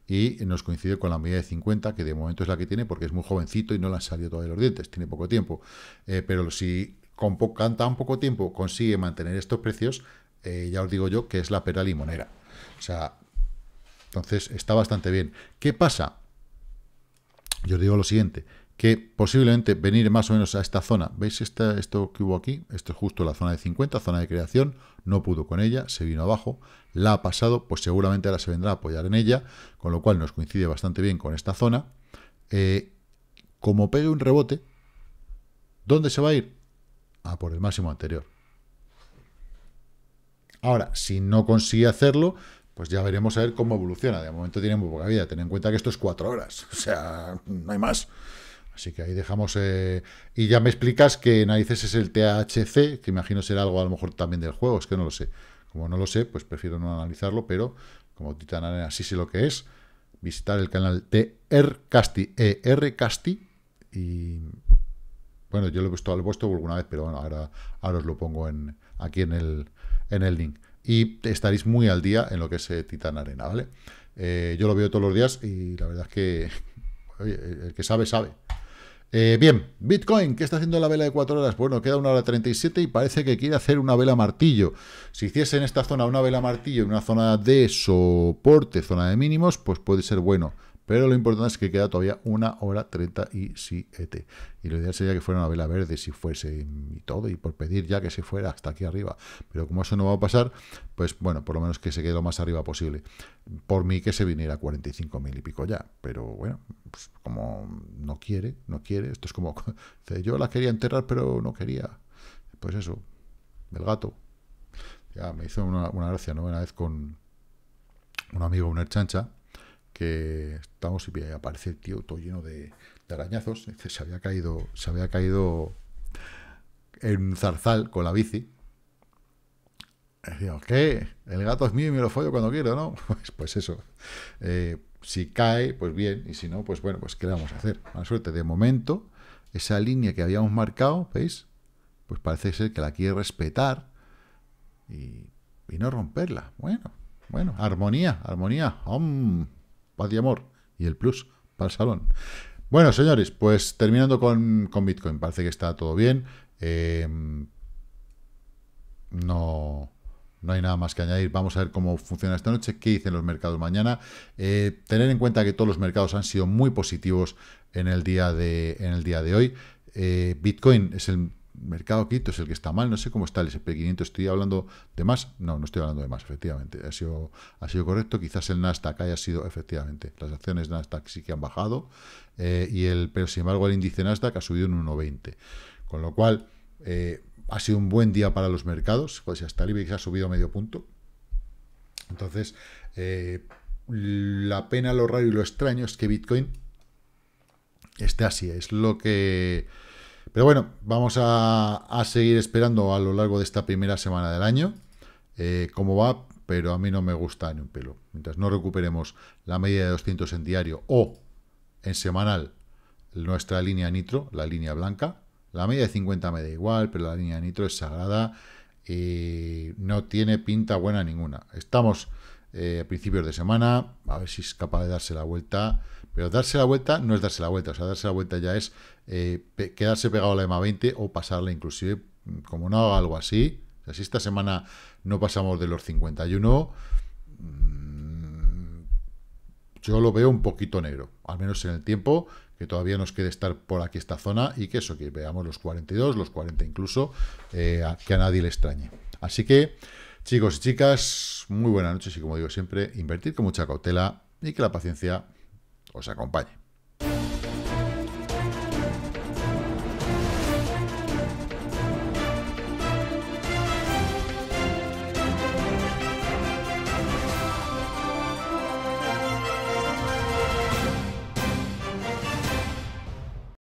y nos coincide con la medida de 50, que de momento es la que tiene porque es muy jovencito y no le han salido todavía los dientes, tiene poco tiempo. Eh, pero si con tan poco tiempo consigue mantener estos precios, eh, ya os digo yo que es la pera limonera. O sea, entonces está bastante bien. ¿Qué pasa? Yo os digo lo siguiente, que posiblemente venir más o menos a esta zona, ¿veis esta, esto que hubo aquí? Esto es justo la zona de 50, zona de creación, no pudo con ella, se vino abajo, la ha pasado, pues seguramente ahora se vendrá a apoyar en ella, con lo cual nos coincide bastante bien con esta zona. Eh, como pegue un rebote, ¿dónde se va a ir? A por el máximo anterior. Ahora, si no consigue hacerlo, pues ya veremos a ver cómo evoluciona. De momento tiene muy poca vida. Ten en cuenta que esto es cuatro horas. O sea, no hay más. Así que ahí dejamos... Eh, y ya me explicas que narices es el THC, que imagino será algo a lo mejor también del juego. Es que no lo sé. Como no lo sé, pues prefiero no analizarlo, pero como Titan Arena sí sé lo que es, visitar el canal de Ercasti, Casti, y bueno, yo lo he puesto, lo he puesto alguna vez, pero bueno, ahora, ahora os lo pongo en, aquí en el, en el link. Y estaréis muy al día en lo que es eh, Titan Arena, ¿vale? Eh, yo lo veo todos los días y la verdad es que [LAUGHS] el que sabe, sabe. Eh, bien, Bitcoin, ¿qué está haciendo la vela de 4 horas? Bueno, queda una hora 37 y parece que quiere hacer una vela martillo. Si hiciese en esta zona una vela martillo en una zona de soporte, zona de mínimos, pues puede ser bueno. Pero lo importante es que queda todavía una hora 37. Y lo ideal sería que fuera una vela verde si fuese y todo, y por pedir ya que se fuera hasta aquí arriba. Pero como eso no va a pasar, pues bueno, por lo menos que se quede lo más arriba posible. Por mí que se viniera a 45 mil y pico ya. Pero bueno, pues como no quiere, no quiere. Esto es como, [LAUGHS] yo la quería enterrar, pero no quería. Pues eso, el gato. Ya me hizo una, una gracia, ¿no? Una vez con un amigo, una chancha que estamos y aparece el tío todo lleno de, arañazos. Se había caído, se había caído en un zarzal con la bici. Decía, ¿qué? El gato es mío y me lo follo cuando quiero, ¿no? [LAUGHS] Pues, pues eso. Eh, si cae, pues bien, y si no, pues bueno, pues ¿qué le vamos a hacer? Mala suerte. De momento, esa línea que habíamos marcado, ¿veis? Pues parece ser que la quiere respetar y, no romperla. Bueno, bueno, armonía, armonía paz y amor. Y el plus para el salón. Bueno, señores, pues terminando con, Bitcoin. Parece que está todo bien. Em, no, no hay nada más que añadir. Vamos a ver cómo funciona esta noche, qué dicen los mercados mañana. Eh, tener en cuenta que todos los mercados han sido muy positivos en el día de, en el día de hoy. Eh, Bitcoin es el mercado cripto es el que está mal, no sé cómo está el SP500, estoy hablando de más, no, no estoy hablando de más, efectivamente, ha sido, ha sido correcto, quizás el Nasdaq haya sido, efectivamente, las acciones Nasdaq sí que han bajado, eh, y el, pero sin embargo el índice Nasdaq ha subido un 1,20, con lo cual eh, ha sido un buen día para los mercados, pues hasta el IBEX ha subido medio punto, entonces eh, la pena, lo raro y lo extraño es que Bitcoin esté así, es lo que pero bueno, vamos a, seguir esperando a lo largo de esta primera semana del año eh, cómo va, pero a mí no me gusta ni un pelo. Mientras no recuperemos la media de 200 en diario o en semanal nuestra línea nitro, la línea blanca, la media de 50 me da igual, pero la línea nitro es sagrada y no tiene pinta buena ninguna. Estamos eh, a principios de semana, a ver si es capaz de darse la vuelta pero darse la vuelta no es darse la vuelta, o sea, darse la vuelta ya es eh, quedarse pegado a la EMA 20 o pasarla inclusive, mm, como no haga algo así, o si esta semana no pasamos de los 51, mmm, yo lo veo un poquito negro, al menos en el tiempo, que todavía nos quede estar por aquí esta zona y que eso, que veamos los 42, los 40 incluso, eh, que a nadie le extrañe. Así que, chicos y chicas, muy buenas noches y como digo siempre, invertir con mucha cautela y que la paciencia os acompañe.